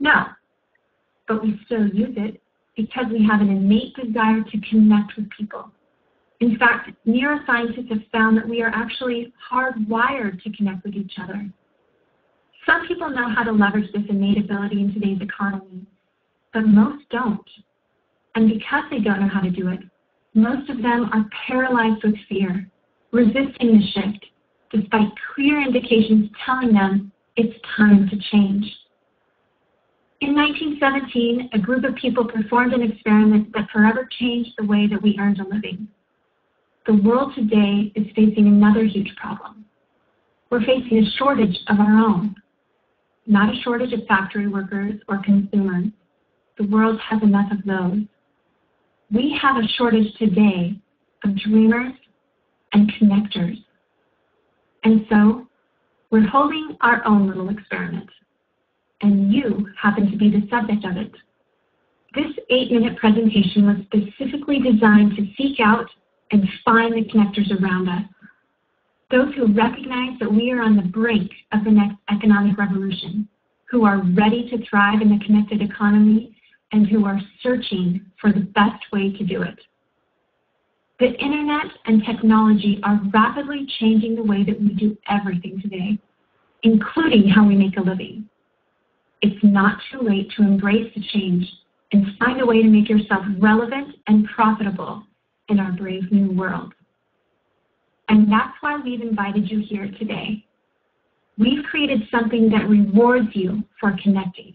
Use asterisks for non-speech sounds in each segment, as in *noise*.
No. But we still use it because we have an innate desire to connect with people. In fact, neuroscientists have found that we are actually hardwired to connect with each other. Some people know how to leverage this innate ability in today's economy, but most don't. And because they don't know how to do it, most of them are paralyzed with fear, resisting the shift, despite clear indications telling them it's time to change. In 1917, a group of people performed an experiment that forever changed the way that we earned a living. The world today is facing another huge problem. We're facing a shortage of our own, not a shortage of factory workers or consumers. The world has enough of those. We have a shortage today of dreamers and connectors. And so we're holding our own little experiment, and you happen to be the subject of it. This eight minute presentation was specifically designed to seek out and find the connectors around us. Those who recognize that we are on the brink of the next economic revolution, who are ready to thrive in the connected economy and who are searching for the best way to do it. The internet and technology are rapidly changing the way that we do everything today, including how we make a living. It's not too late to embrace the change and find a way to make yourself relevant and profitable in our brave new world. And that's why we've invited you here today. We've created something that rewards you for connecting.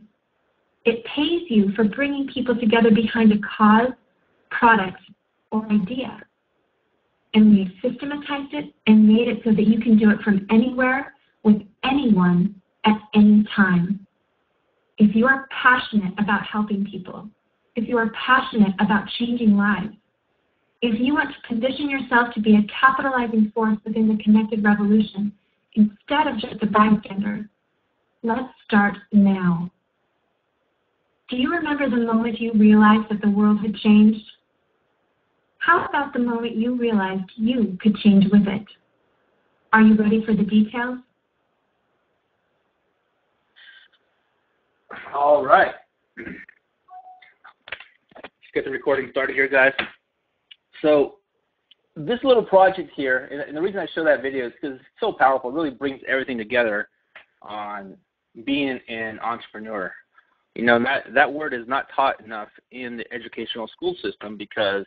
It pays you for bringing people together behind a cause, product, or idea. And we've systematized it and made it so that you can do it from anywhere with anyone at any time. If you are passionate about helping people, if you are passionate about changing lives, if you want to position yourself to be a capitalizing force within the connected revolution instead of just a bystander, let's start now. Do you remember the moment you realized that the world had changed? How about the moment you realized you could change with it? Are you ready for the details? All right. Let's get the recording started here, guys. So this little project here, and the reason I show that video is because it's so powerful. It really brings everything together on being an entrepreneur. You know, that, that word is not taught enough in the educational school system because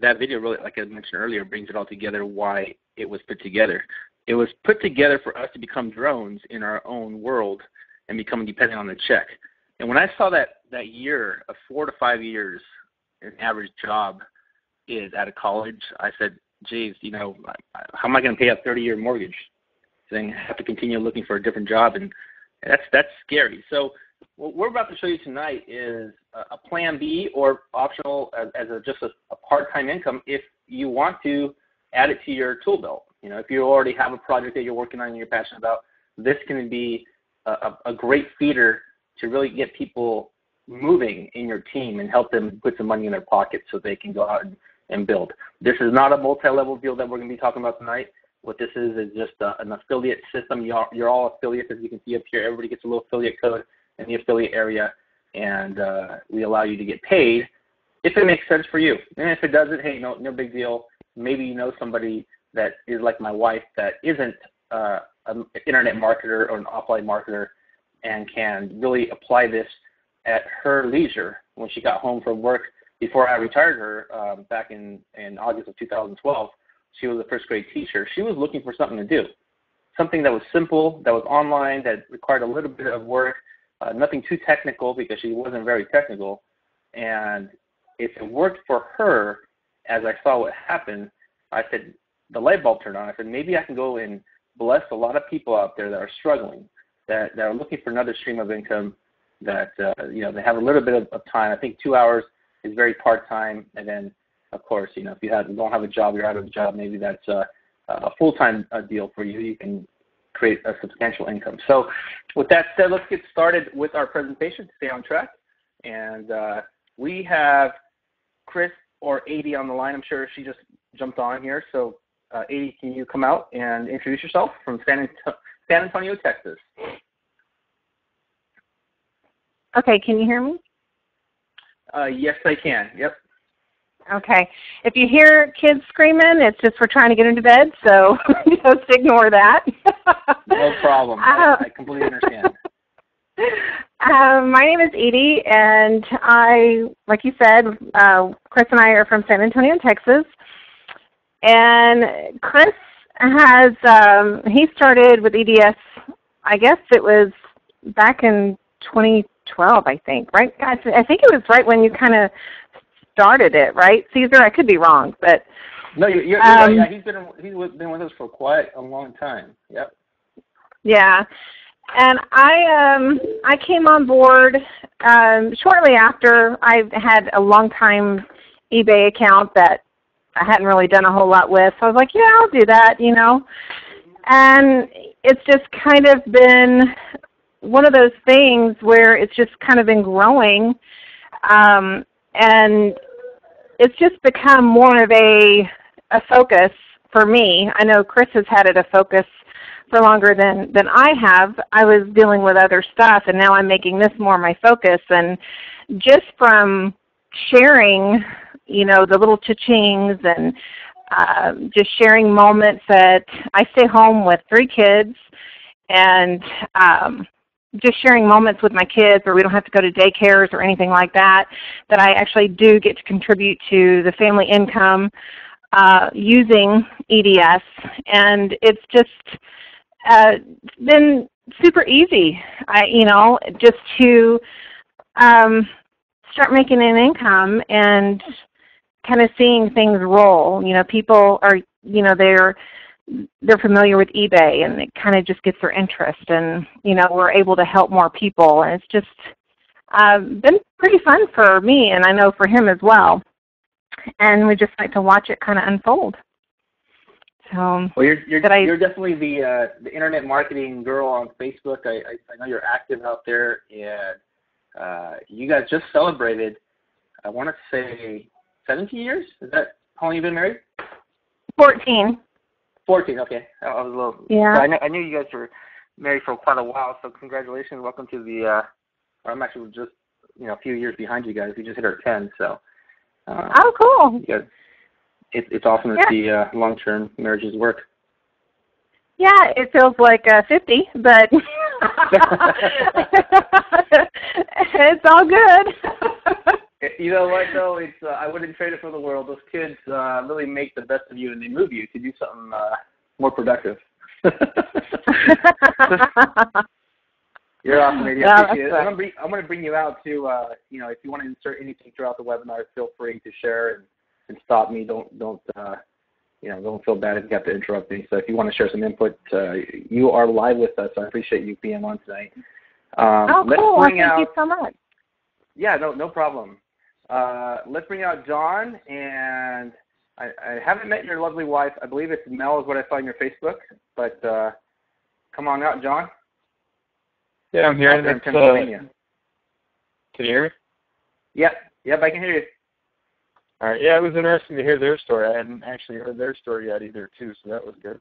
that video really, like I mentioned earlier, brings it all together why it was put together. It was put together for us to become drones in our own world and become dependent on the check. And when I saw that, that year of four to five years, an average job is out of college, I said, geez, you know, how am I going to pay a 30 year mortgage? Then I have to continue looking for a different job. And that's, that's scary. So what we're about to show you tonight is a plan B or optional as, as a, just a, a part-time income if you want to add it to your tool belt. You know, if you already have a project that you're working on and you're passionate about, this can be a, a great feeder to really get people moving in your team and help them put some money in their pocket so they can go out and, and build. This is not a multi-level deal that we're going to be talking about tonight. What this is is just a, an affiliate system. You're, you're all affiliates, as you can see up here. Everybody gets a little affiliate code in the affiliate area, and uh, we allow you to get paid if it makes sense for you. And if it doesn't, hey, no, no big deal. Maybe you know somebody that is like my wife that isn't uh, an internet marketer or an offline marketer and can really apply this at her leisure when she got home from work before I retired her um, back in, in August of 2012. She was a first grade teacher. She was looking for something to do, something that was simple, that was online, that required a little bit of work, uh, nothing too technical because she wasn't very technical. And if it worked for her, as I saw what happened, I said, the light bulb turned on. I said, maybe I can go and bless a lot of people out there that are struggling, that, that are looking for another stream of income, that, uh, you know, they have a little bit of, of time. I think two hours is very part-time. And then, of course, you know, if you have, don't have a job, you're out of a job, maybe that's a, a full-time uh, deal for you. You can create a substantial income. So with that said, let's get started with our presentation to stay on track. And uh, we have Chris or Adi on the line. I'm sure she just jumped on here. So uh, can you come out and introduce yourself from San, San Antonio, Texas? Okay, can you hear me? Uh, yes, I can. Yep. Okay. If you hear kids screaming, it's just we're trying to get into bed, so *laughs* just ignore that. no problem. Uh, I, I completely understand. Um, *laughs* my name is Edie, and I, like you said, uh, Chris and I are from San Antonio, Texas. And Chris has, um, he started with EDS, I guess it was back in 2012, I think, right? Guys, I think it was right when you kind of started it, right, Cesar? I could be wrong, but no, you're, you're um, right. Yeah, he's been he's been with us for quite a long time. Yep. Yeah, and I um I came on board um, shortly after I had a long time eBay account that I hadn't really done a whole lot with. So I was like, yeah, I'll do that, you know. And it's just kind of been one of those things where it's just kind of been growing. Um, and it's just become more of a a focus for me. I know Chris has had it a focus for longer than than I have. I was dealing with other stuff, and now I'm making this more my focus. And just from sharing, you know, the little cha-chings and um, just sharing moments that I stay home with three kids, and um, just sharing moments with my kids where we don't have to go to daycares or anything like that, that I actually do get to contribute to the family income uh, using EDS. And it's just uh, been super easy, I, you know, just to um, start making an income and kind of seeing things roll. You know, people are, you know, they're they're familiar with eBay and it kind of just gets their interest and you know we're able to help more people and it's just uh, been pretty fun for me and I know for him as well and we just like to watch it kind of unfold. So well, you're you're, I, you're definitely the uh, the internet marketing girl on Facebook. I, I, I know you're active out there, and uh, you guys just celebrated. I want to say 17 years. Is that how long you've been married? 14. 14. Okay, I was a little. Yeah. I, knew, I knew you guys were married for quite a while, so congratulations. Welcome to the. Uh, I'm actually just you know a few years behind you guys. We just hit our 10, so. Uh, oh, cool. Yeah, it, it's awesome to yeah. see uh, long-term marriages work. Yeah, it feels like uh, 50, but *laughs* *laughs* it's all good. *laughs* You know what though? It's uh, I wouldn't trade it for the world. Those kids uh, really make the best of you, and they move you to do something uh, more productive. *laughs* You're awesome, lady. I appreciate it. I'm gonna, bring, I'm gonna bring you out to, uh, you know, if you want to insert anything throughout the webinar, feel free to share and, and stop me. Don't don't uh, you know, don't feel bad if you have to interrupt me. So if you want to share some input, uh, you are live with us. I appreciate you being on tonight. Um, oh, cool. Thank out, you so much. Yeah, no, no problem. Uh, let's bring out John, and I, I, haven't met your lovely wife. I believe it's Mel is what I saw on your Facebook, but uh, come on out, John. Yeah, I'm here. in Pennsylvania. Uh, can you hear me? Yep, yep, I can hear you. All right. Yeah, it was interesting to hear their story. I hadn't actually heard their story yet either, too, so that was good.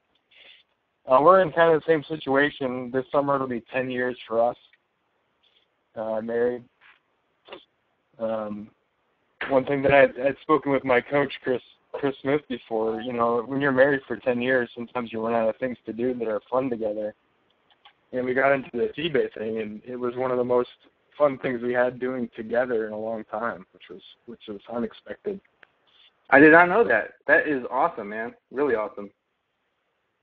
Uh, we're in kind of the same situation. This summer it'll be 10 years for us. Uh, married. Um, one thing that I had spoken with my coach Chris Chris Smith before, you know, when you're married for ten years, sometimes you run out of things to do that are fun together. And we got into this eBay thing, and it was one of the most fun things we had doing together in a long time, which was which was unexpected. I did not know that. That is awesome, man. Really awesome.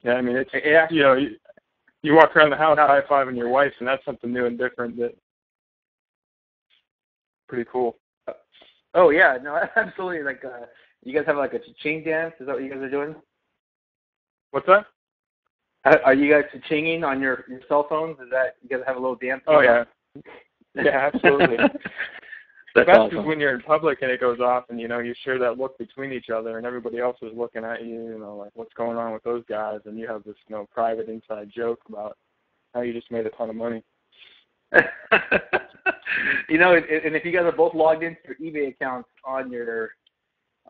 Yeah, I mean it's yeah. you know you, you walk around the house high fiving your wife, and that's something new and different that pretty cool. Oh yeah, no, *laughs* absolutely. Like, uh, you guys have like a chain dance? Is that what you guys are doing? What's that? Are you guys chinging on your, your cell phones? Is that you guys have a little dance? Oh yeah, yeah, *laughs* absolutely. *laughs* That's Best awesome. is when you're in public and it goes off, and you know you share that look between each other, and everybody else is looking at you. You know, like what's going on with those guys, and you have this you know private inside joke about how you just made a ton of money. *laughs* you know, and if you guys are both logged into your eBay accounts on your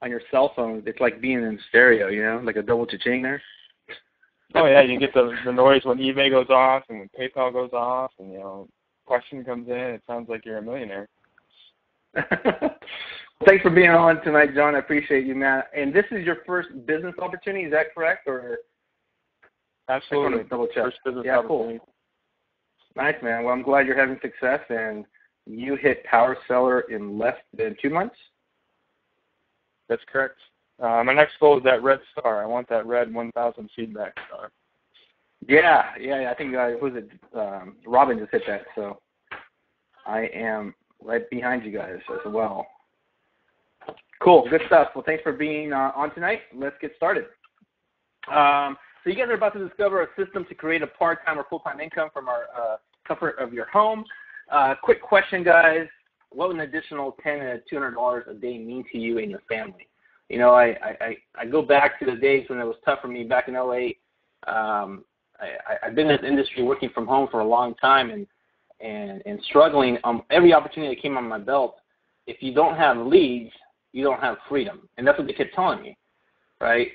on your cell phone, it's like being in stereo. You know, like a double cha-ching there. Oh yeah, you get the the noise when eBay goes off and when PayPal goes off, and you know question comes in, it sounds like you're a millionaire. *laughs* Thanks for being on tonight, John. I appreciate you, man. And this is your first business opportunity, is that correct? Or absolutely double check. First business yeah, opportunity. Cool. Nice, man. Well, I'm glad you're having success, and you hit Power Seller in less than two months. That's correct. Uh, my next goal is that red star. I want that red 1,000 feedback star. Yeah, yeah, I think uh, who's it? Um, Robin just hit that, so I am right behind you guys as well. Cool, good stuff. Well, thanks for being uh, on tonight. Let's get started. Um, so you guys are about to discover a system to create a part-time or full-time income from our uh, comfort of your home. Uh, quick question, guys. What would an additional ten to two hundred dollars a day mean to you and your family? You know, I, I, I go back to the days when it was tough for me back in 08. Um, I, I've been in this industry working from home for a long time and and and struggling on every opportunity that came on my belt. If you don't have leads, you don't have freedom, and that's what they kept telling me, right?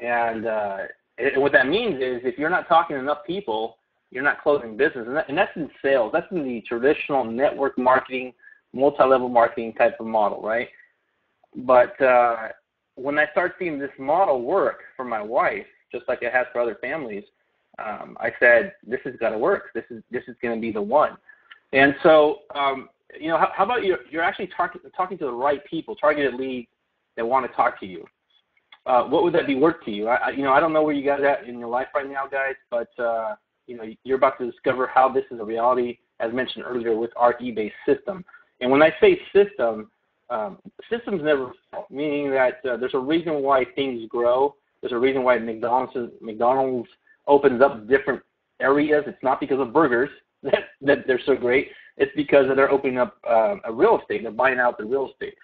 And uh, and what that means is if you're not talking to enough people, you're not closing business, and, that, and that's in sales. That's in the traditional network marketing, multi-level marketing type of model, right? But uh, when I start seeing this model work for my wife, just like it has for other families, um, I said, "This has got to work. This is this is going to be the one." And so, um, you know, how, how about you? You're actually talking talking to the right people, targeted leads that want to talk to you. Uh, what would that be worth to you? I, you know, I don't know where you guys at in your life right now, guys, but uh, you know, you're about to discover how this is a reality, as mentioned earlier, with our eBay system. And when I say system, um, systems never fail, meaning that uh, there's a reason why things grow. There's a reason why McDonald's McDonald's opens up different areas. It's not because of burgers *laughs* that, that they're so great. It's because they're opening up uh, a real estate. They're buying out the real estate.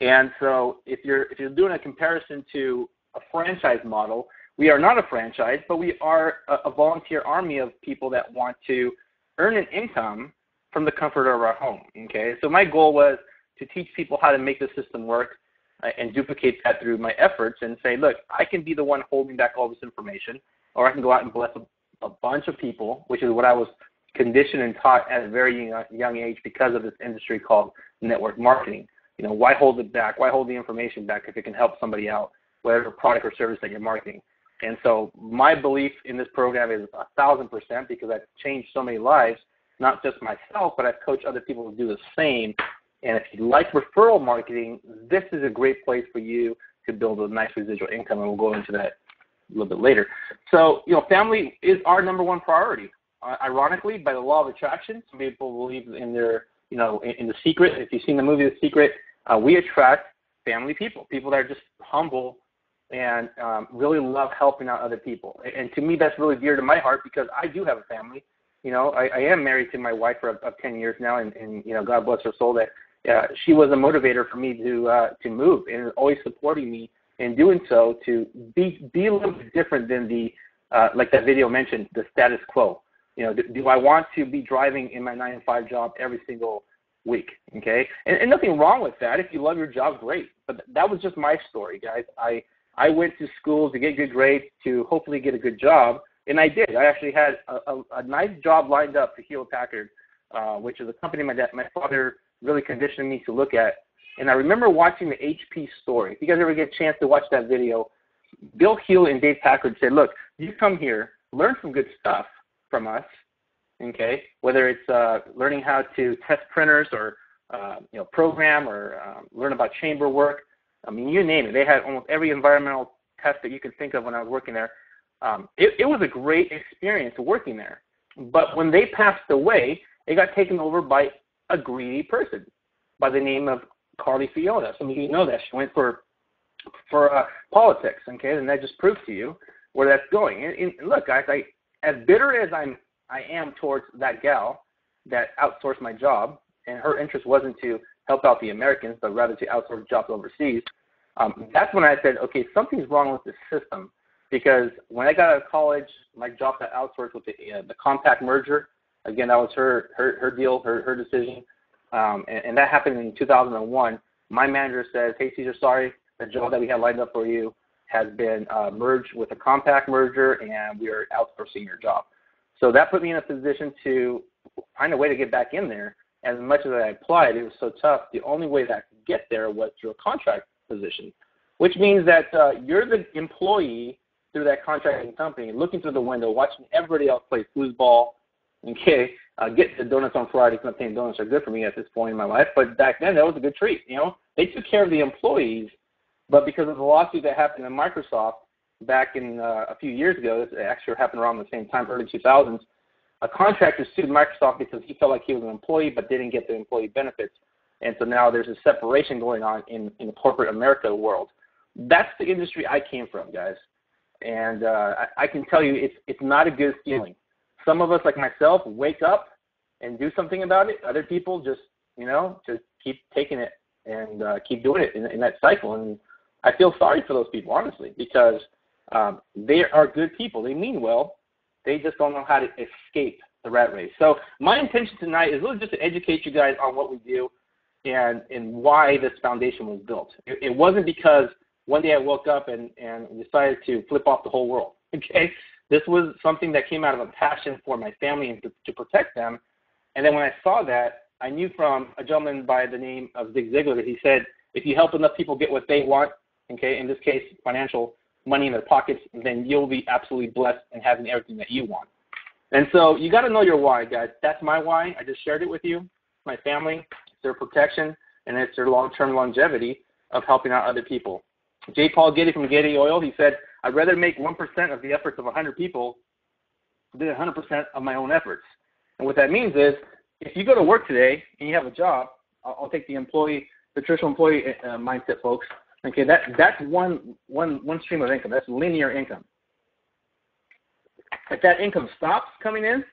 And so if you're if you're doing a comparison to a franchise model, we are not a franchise, but we are a, a volunteer army of people that want to earn an income from the comfort of our home. Okay, so my goal was to teach people how to make the system work uh, and duplicate that through my efforts and say, look, I can be the one holding back all this information or I can go out and bless a, a bunch of people, which is what I was conditioned and taught at a very young, young age because of this industry called network marketing. You know, why hold it back? Why hold the information back if it can help somebody out, whatever product or service that you're marketing? And so my belief in this program is a thousand percent because I've changed so many lives, not just myself, but I've coached other people to do the same. And if you like referral marketing, this is a great place for you to build a nice residual income, and we'll go into that a little bit later. So, you know, family is our number one priority. Uh, ironically, by the law of attraction, some people believe in their, you know, in, in The Secret. If you've seen the movie The Secret, uh, we attract family people, people that are just humble and um, really love helping out other people. And to me, that's really dear to my heart because I do have a family. You know, I, I am married to my wife for of 10 years now, and, and you know, God bless her soul that uh, she was a motivator for me to uh, to move and always supporting me in doing so to be be a little bit different than the uh, like that video mentioned the status quo. You know, do, do I want to be driving in my nine to five job every single week? Okay, and, and nothing wrong with that. If you love your job, great. But that was just my story, guys. I I went to school to get good grades to hopefully get a good job, and I did. I actually had a, a, a nice job lined up for Hewlett Packard, uh, which is a company my dad, my father really conditioned me to look at and I remember watching the HP story. If you guys ever get a chance to watch that video, Bill Hewlett and Dave Packard said, look, you come here, learn some good stuff from us, okay? Whether it's uh, learning how to test printers or uh, you know program or uh, learn about chamber work. I mean, you name it. They had almost every environmental test that you could think of when I was working there. Um, it, it was a great experience working there. But when they passed away, it got taken over by a greedy person by the name of Carly Fiorina. Some of you know that she went for for uh, politics. Okay, and that just proves to you where that's going. And, and look, guys, I as bitter as I'm I am towards that gal that outsourced my job, and her interest wasn't to help out the Americans, but rather to outsource jobs overseas. Um, that's when I said, okay, something's wrong with the system. Because when I got out of college, my job got outsourced with the, uh, the Compaq merger. Again, that was her her, her deal, her her decision um, and, and that happened in 2001. My manager says, "Hey, Cesar, sorry, the job that we had lined up for you has been uh, merged with a Compaq merger, and we are outsourcing your job." So that put me in a position to find a way to get back in there. As much as I applied, it was so tough. The only way that I could get there was through a contract position, which means that uh, you're the employee through that contracting company, looking through the window, watching everybody else play foosball, okay, uh, get the donuts on Friday. Not saying donuts are good for me at this point in my life, but back then that was a good treat. You know, they took care of the employees, but because of the lawsuit that happened in Microsoft back in uh, a few years ago, this actually happened around the same time, early 2000s. A contractor sued Microsoft because he felt like he was an employee but didn't get the employee benefits, and so now there's a separation going on in in the corporate America world. That's the industry I came from, guys, and uh, I, I can tell you it's it's not a good feeling some of us, like myself, wake up and do something about it. Other people just, you know, just keep taking it and uh, keep doing it in, in that cycle. And I feel sorry for those people, honestly, because um, they are good people. They mean well. They just don't know how to escape the rat race. So my intention tonight is really just to educate you guys on what we do and and why this foundation was built. It, it wasn't because one day I woke up and and decided to flip off the whole world. *laughs* Okay, this was something that came out of a passion for my family and to, to protect them. And then when I saw that, I knew from a gentleman by the name of Zig Ziglar that he said, if you help enough people get what they want, okay, in this case, financial money in their pockets, then you'll be absolutely blessed and having everything that you want. And so you got to know your why, guys. That's my why. I just shared it with you. My family, it's their protection, and it's their long-term longevity of helping out other people. J. Paul Getty from Getty Oil, he said, I'd rather make 1% of the efforts of 100 people than 100% of my own efforts. And what that means is, if you go to work today and you have a job, I'll, I'll take the employee, the traditional employee uh, mindset, folks. Okay, that that's one one one stream of income. That's linear income. If that income stops coming in,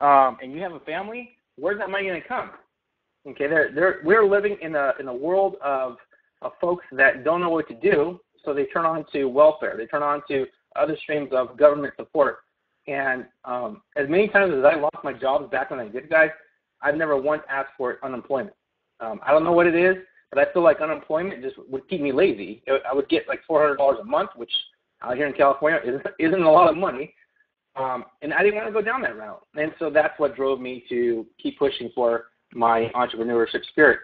um, and you have a family, where's that money going to come? Okay, they're, they're, we're living in a in a world of of folks that don't know what to do, so they turn on to welfare. They turn on to other streams of government support. And um, as many times as I lost my jobs back when I did, guys, I've never once asked for unemployment. Um, I don't know what it is, but I feel like unemployment just would keep me lazy. I would get like $400 a month, which out here in California isn't, *laughs* isn't a lot of money. Um, and I didn't want to go down that route. And so that's what drove me to keep pushing for my entrepreneurship spirit.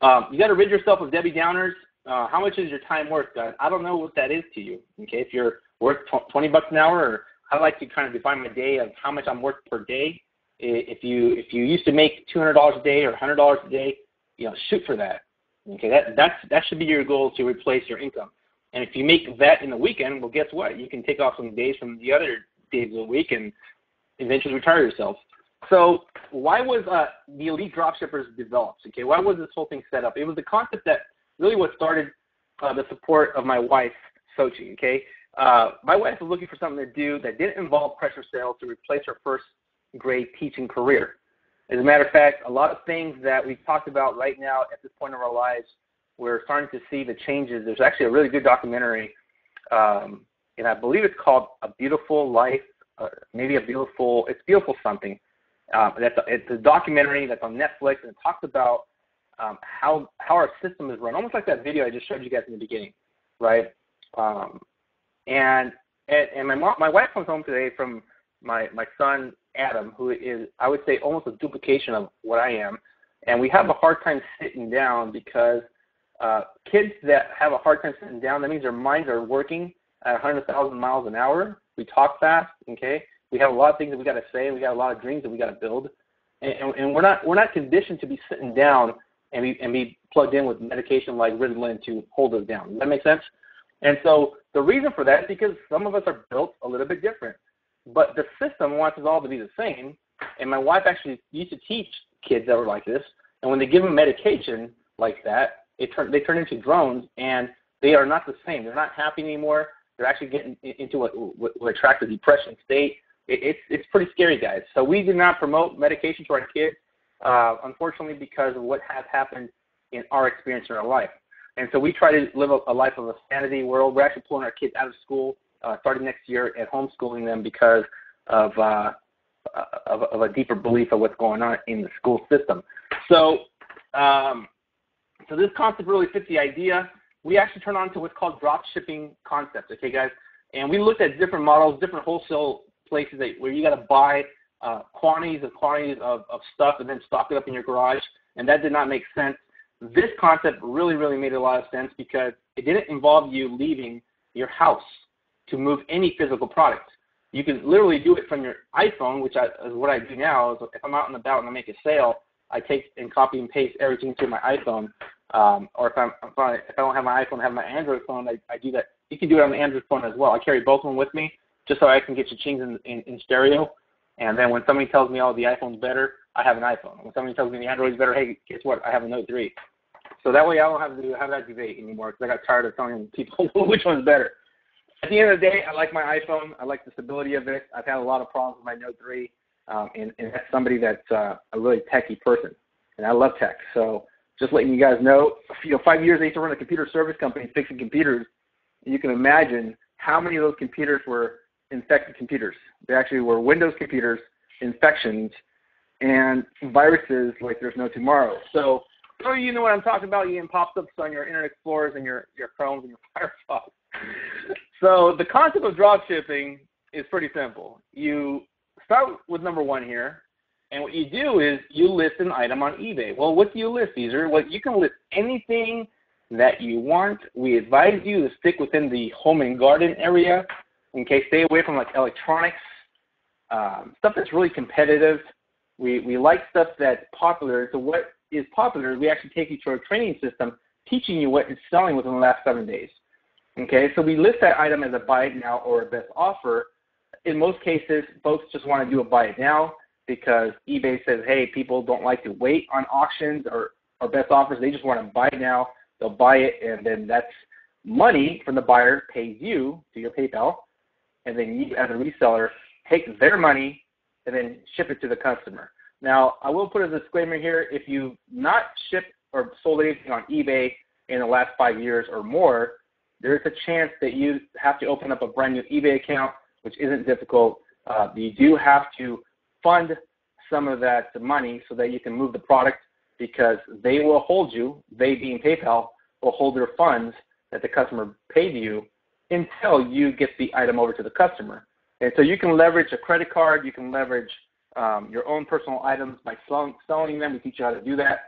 Um, you got to rid yourself of Debbie Downers. Uh, how much is your time worth, guys? I don't know what that is to you. Okay, if you're worth tw- 20 bucks an hour, or I like to kind of define my day of how much I'm worth per day. If you if you used to make $200 a day or $100 a day, you know, shoot for that. Okay, that that's that should be your goal to replace your income. And if you make that in the weekend, well, guess what? You can take off some days from the other days of the week and eventually retire yourself. So why was uh, the Elite Dropshippers developed? Okay, why was this whole thing set up? It was the concept that really what started uh, the support of my wife, Sochi. Okay, uh, my wife was looking for something to do that didn't involve pressure sales to replace her first grade teaching career. As a matter of fact, a lot of things that we've talked about right now at this point of our lives, we're starting to see the changes. There's actually a really good documentary, um, and I believe it's called A Beautiful Life, uh, maybe a beautiful, it's beautiful something. Um, that's a, it's a documentary that's on Netflix, and it talks about um, how how our system is run, almost like that video I just showed you guys in the beginning, right? Um, and and, and my mom, my wife comes home today from my my son Adam, who is I would say almost a duplication of what I am, and we have a hard time sitting down because uh, kids that have a hard time sitting down, that means their minds are working at 100,000 miles an hour. We talk fast, okay? We have a lot of things that we got to say. We got a lot of dreams that we got to build, and, and, and we're not we're not conditioned to be sitting down and be and be plugged in with medication like Ritalin to hold us down. Does that make sense? And so the reason for that is because some of us are built a little bit different, but the system wants us all to be the same. And my wife actually used to teach kids that were like this, and when they give them medication like that, it turn they turn into drones, and they are not the same. They're not happy anymore. They're actually getting into what, what, what attracts a depression state it's it's pretty scary, guys. So we do not promote medication to our kids, uh, unfortunately, because of what has happened in our experience in our life. And so we try to live a, a life of a sanity world. We're actually pulling our kids out of school uh, starting next year and homeschooling them because of, uh, of, of a deeper belief of what's going on in the school system. So, um, so this concept really fits the idea. We actually turn on to what's called drop shipping concepts. Okay, guys, and we looked at different models, different wholesale places that where you got to buy uh, quantities and quantities of, of stuff and then stock it up in your garage, and that did not make sense. This concept really, really made a lot of sense because it didn't involve you leaving your house to move any physical product. You can literally do it from your iPhone, which I, is what I do now. Is if I'm out and about and I make a sale, I take and copy and paste everything to my iPhone. Um, or if I'm if I don't have my iPhone, I have my Android phone, I, I do that. You can do it on the Android phone as well. I carry both of them with me just so I can get your chings in, in, in stereo. And then when somebody tells me, oh, the iPhone's better, I have an iPhone. When somebody tells me the Android's better, hey, guess what? I have a Note 3. So that way I don't have to have that debate anymore because I got tired of telling people *laughs* which one's better. At the end of the day, I like my iPhone. I like the stability of it. I've had a lot of problems with my Note 3, um, and, and that's somebody that's uh, a really techy person, and I love tech. So just letting you guys know, you know, five years I used to run a computer service company fixing computers. You can imagine how many of those computers were infected computers. They actually were Windows computers, infections, and viruses like there's no tomorrow. So, so you know what I'm talking about. You getting pop-ups on your Internet Explorers and your your Chromes and your *laughs* Firefox. So the concept of drop shipping is pretty simple. You start with number one here, and what you do is you list an item on eBay. Well, what do you list, Cesar? Well, you can list anything that you want. We advise you to stick within the home and garden area. Okay, stay away from like electronics, um, stuff that's really competitive. We, we like stuff that's popular. So what is popular, we actually take you to our training system teaching you what is selling within the last seven days. Okay, so we list that item as a buy it now or a best offer. In most cases, folks just want to do a buy it now because eBay says, hey, people don't like to wait on auctions or, or best offers. They just want to buy it now. They'll buy it, and then that's money from the buyer pays you to your PayPal, and then you, as a reseller, take their money and then ship it to the customer. Now, I will put a disclaimer here: if you've not shipped or sold anything on eBay in the last five years or more, there is a chance that you have to open up a brand new eBay account, which isn't difficult. Uh, you do have to fund some of that money so that you can move the product because they will hold you, they being PayPal, will hold their funds that the customer paid you until you get the item over to the customer. And so you can leverage a credit card, you can leverage um, your own personal items by selling, selling them. We teach you how to do that,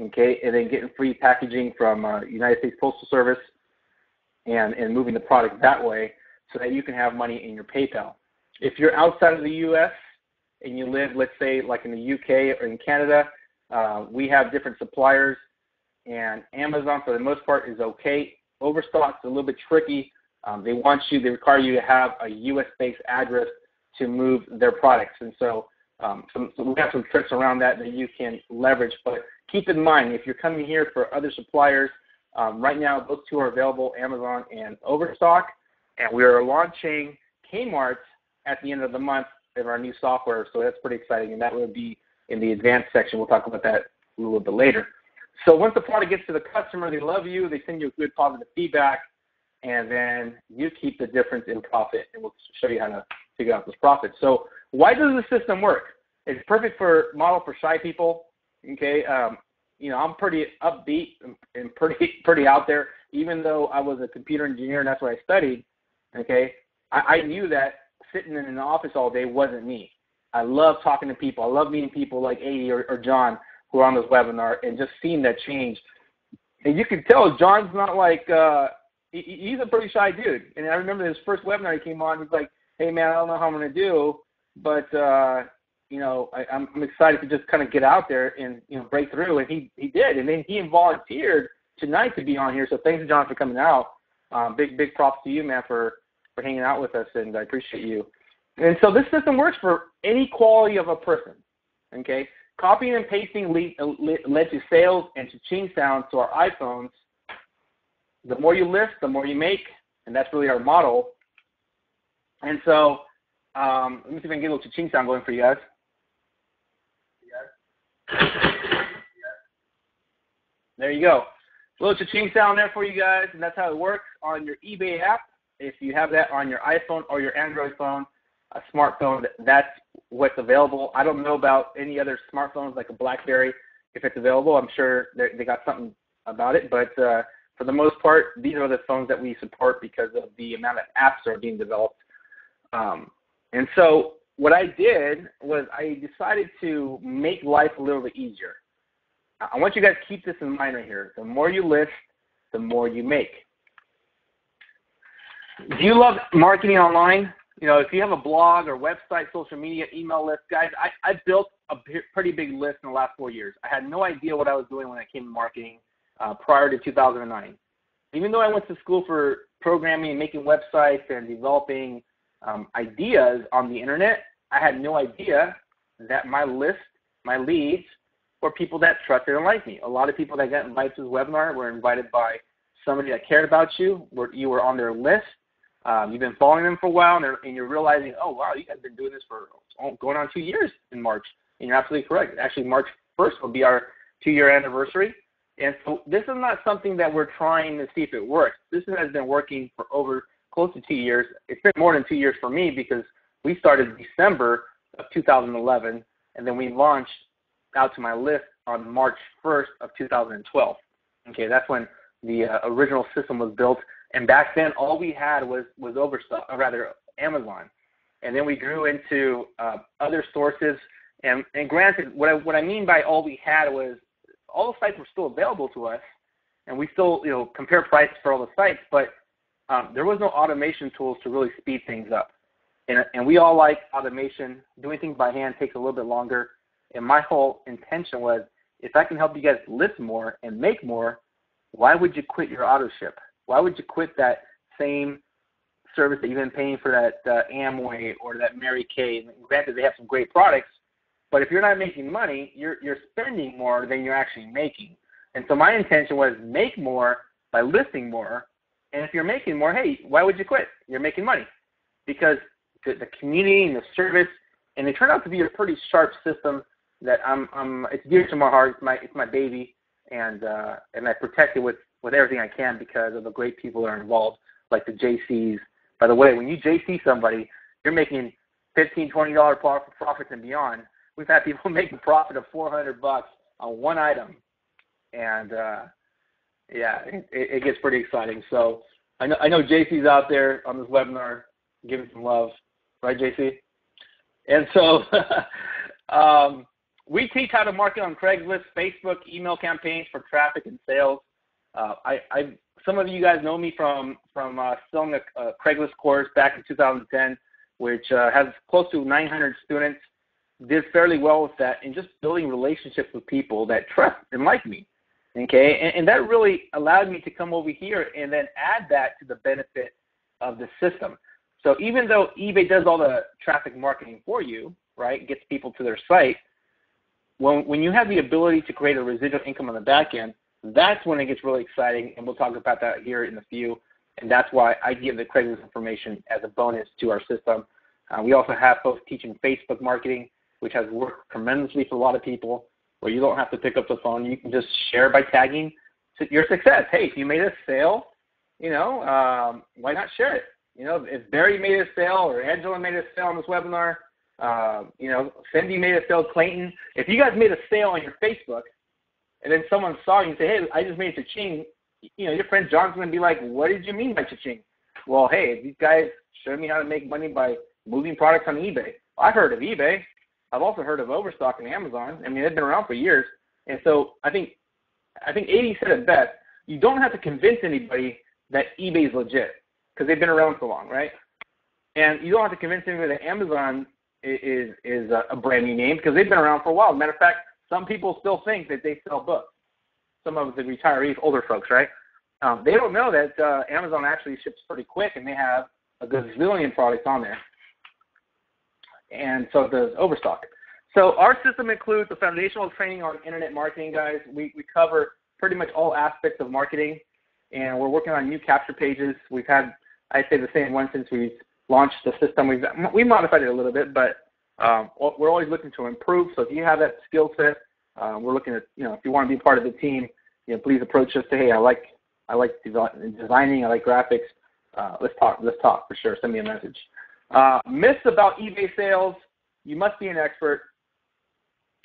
okay? And then getting free packaging from uh, United States Postal Service and, and moving the product that way so that you can have money in your PayPal. If you're outside of the U.S. and you live, let's say, like in the U.K. or in Canada, uh, we have different suppliers, and Amazon, for the most part, is okay. Overstock's a little bit tricky. Um, they want you, they require you to have a U.S.-based address to move their products, and so, um, so we have some tricks around that that you can leverage. But keep in mind, if you're coming here for other suppliers, um, right now, those two are available, Amazon and Overstock. And we are launching Kmart at the end of the month of our new software, so that's pretty exciting. And that will be in the advanced section. We'll talk about that a little bit later. So once the product gets to the customer, they love you, they send you good positive feedback, and then you keep the difference in profit. And we'll show you how to figure out this profit. So why does the system work? It's perfect for model for shy people. Okay, um, you know, I'm pretty upbeat and, pretty *laughs* pretty out there. Even though I was a computer engineer and that's what I studied, okay, I, I knew that sitting in an office all day wasn't me. I love talking to people. I love meeting people like Adi or, or John who are on this webinar and just seeing that change. And you can tell John's not like uh, he, he's a pretty shy dude. And I remember his first webinar he came on. He's like, "Hey man, I don't know how I'm gonna do, but uh, you know, I, I'm, I'm excited to just kind of get out there and you know break through, and he he did, and then he volunteered tonight to be on here. So thanks, John, for coming out. Um, big big props to you, man, for for hanging out with us, and I appreciate you. And so this system works for any quality of a person. Okay, copying and pasting lead, uh, led to sales and to ching sounds to our iPhones. The more you list, the more you make, and that's really our model. And so um, let me see if I can get a little ching sound going for you guys. There you go. A little cha-ching sound there for you guys, and that's how it works on your eBay app. If you have that on your iPhone or your Android phone, a smartphone, that's what's available. I don't know about any other smartphones like a BlackBerry. If it's available, I'm sure they got something about it. But uh, for the most part, these are the phones that we support because of the amount of apps that are being developed. Um, and so what I did was I decided to make life a little bit easier. I want you guys to keep this in mind right here. The more you list, the more you make. Do you love marketing online? You know, if you have a blog or website, social media, email list, guys, I, I built a pretty big list in the last four years. I had no idea what I was doing when I came to marketing uh, prior to 2009. Even though I went to school for programming and making websites and developing um, ideas on the internet, I had no idea that my list, my leads, were people that trusted and liked me. A lot of people that got invited to the webinar were invited by somebody that cared about you, you were on their list, um, you've been following them for a while, and, and, you're realizing, oh, wow, you guys have been doing this for going on two years in March. And you're absolutely correct. Actually, March 1st will be our two-year anniversary. And so this is not something that we're trying to see if it works. This has been working for over close to two years. It's been more than two years for me because we started December of 2011, and then we launched out to my list on March 1st of 2012. Okay, that's when the uh, original system was built. And back then, all we had was was Overstock, or rather Amazon. And then we grew into uh, other sources. And, and granted, what I, what I mean by all we had was all the sites were still available to us, and we still you know compare prices for all the sites, but um, there was no automation tools to really speed things up. And, and we all like automation. Doing things by hand takes a little bit longer. And my whole intention was, if I can help you guys list more and make more, why would you quit your auto ship? Why would you quit that same service that you've been paying for that uh, Amway or that Mary Kay? Granted, they have some great products, but if you're not making money, you're you're spending more than you're actually making. And so my intention was make more by listing more. And if you're making more, hey, why would you quit? You're making money because the, the community and the service, and it turned out to be a pretty sharp system that I'm, I'm it's dear to my heart. It's my it's my baby, and uh, and I protect it with with everything I can because of the great people that are involved, like the JCs. By the way, when you JC somebody, you're making fifteen, twenty dollar profits and beyond. We've had people *laughs* make a profit of four hundred bucks on one item, and uh, yeah, it, it gets pretty exciting. So I know I know JC's out there on this webinar giving some love, right, JC? And so *laughs* um, we teach how to market on Craigslist, Facebook, email campaigns for traffic and sales. Uh, I, I, some of you guys know me from from uh, selling a, a, Craigslist course back in 2010, which uh, has close to 900 students. Did fairly well with that, and just building relationships with people that trust and like me. Okay, and, and that really allowed me to come over here and then add that to the benefit of the system. So even though eBay does all the traffic marketing for you, right, gets people to their site, when, when you have the ability to create a residual income on the back end, that's when it gets really exciting, and we'll talk about that here in a few. And that's why I give the Craigslist information as a bonus to our system. Uh, we also have folks teaching Facebook marketing, which has worked tremendously for a lot of people, where you don't have to pick up the phone. You can just share by tagging your success. Hey, if you made a sale, you know, um, why not share it? You know, if Barry made a sale or Angela made a sale on this webinar, uh, you know, Cindy made a sale, Clayton. If you guys made a sale on your Facebook, and then someone saw you and say, "Hey, I just made cha-ching," you know, your friend John's gonna be like, "What did you mean by cha-ching?" Well, hey, these guys showed me how to make money by moving products on eBay. I've heard of eBay. I've also heard of Overstock and Amazon. I mean, they've been around for years. And so I think I think 80 said it best. You don't have to convince anybody that eBay is legit because they've been around so long, right? And you don't have to convince anybody that Amazon is is a, brand new name because they've been around for a while. Matter of fact, some people still think that they sell books. Some of the retirees, older folks, right? Um, they don't know that uh, Amazon actually ships pretty quick, and they have a gazillion products on there. And so does Overstock. So our system includes the foundational training on internet marketing, guys. We we cover pretty much all aspects of marketing and we're working on new capture pages. We've had, I'd say, the same one since we launched the system. We've we modified it a little bit, but um, we're always looking to improve. So if you have that skill set, uh, we're looking at, you know, if you want to be part of the team, you know, please approach us. Say, hey, I like I like designing, I like graphics. Uh, let's talk. Let's talk for sure. Send me a message. Uh, myths about eBay sales. You must be an expert.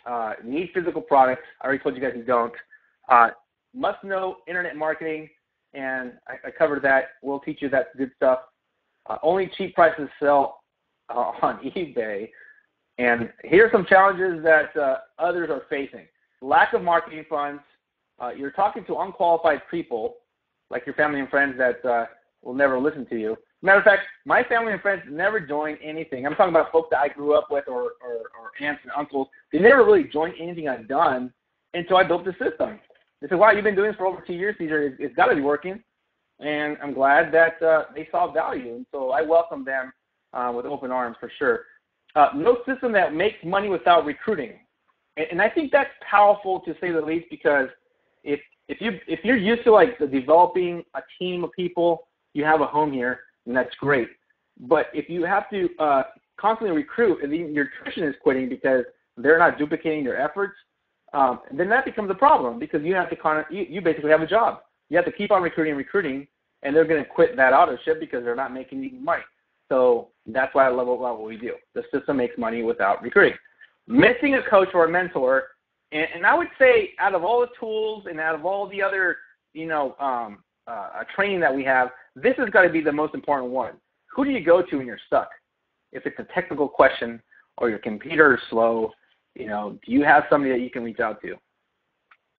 Uh, need physical products. I already told you guys you don't. Uh, must know internet marketing and I, I covered that. We'll teach you that good stuff. Uh, only cheap prices sell uh, *laughs* on eBay. And here are some challenges that uh, others are facing. Lack of marketing funds. Uh, you're talking to unqualified people, like your family and friends that uh, will never listen to you. Matter of fact, my family and friends never joined anything. I'm talking about folks that I grew up with or, or, or aunts and uncles. They never really joined anything I've done until I built the system. They said, wow, you've been doing this for over two years, Cesar. It's, it's got to be working. And I'm glad that uh, they saw value. And so I welcome them uh, with open arms for sure. Uh, no system that makes money without recruiting. And, and I think that's powerful to say the least because if if you if you're used to like developing a team of people, you have a home here, and that's great. But if you have to uh, constantly recruit and then your attrition is quitting because they're not duplicating your efforts, um, then that becomes a problem because you have to con- you, you basically have a job. You have to keep on recruiting and recruiting, and they're going to quit that auto ship because they're not making any money. So that's why I love what we do. The system makes money without recruiting. Missing a coach or a mentor, and, and I would say out of all the tools and out of all the other, you know, um, uh, training that we have, this has got to be the most important one. Who do you go to when you're stuck? If it's a technical question or your computer is slow, you know, do you have somebody that you can reach out to?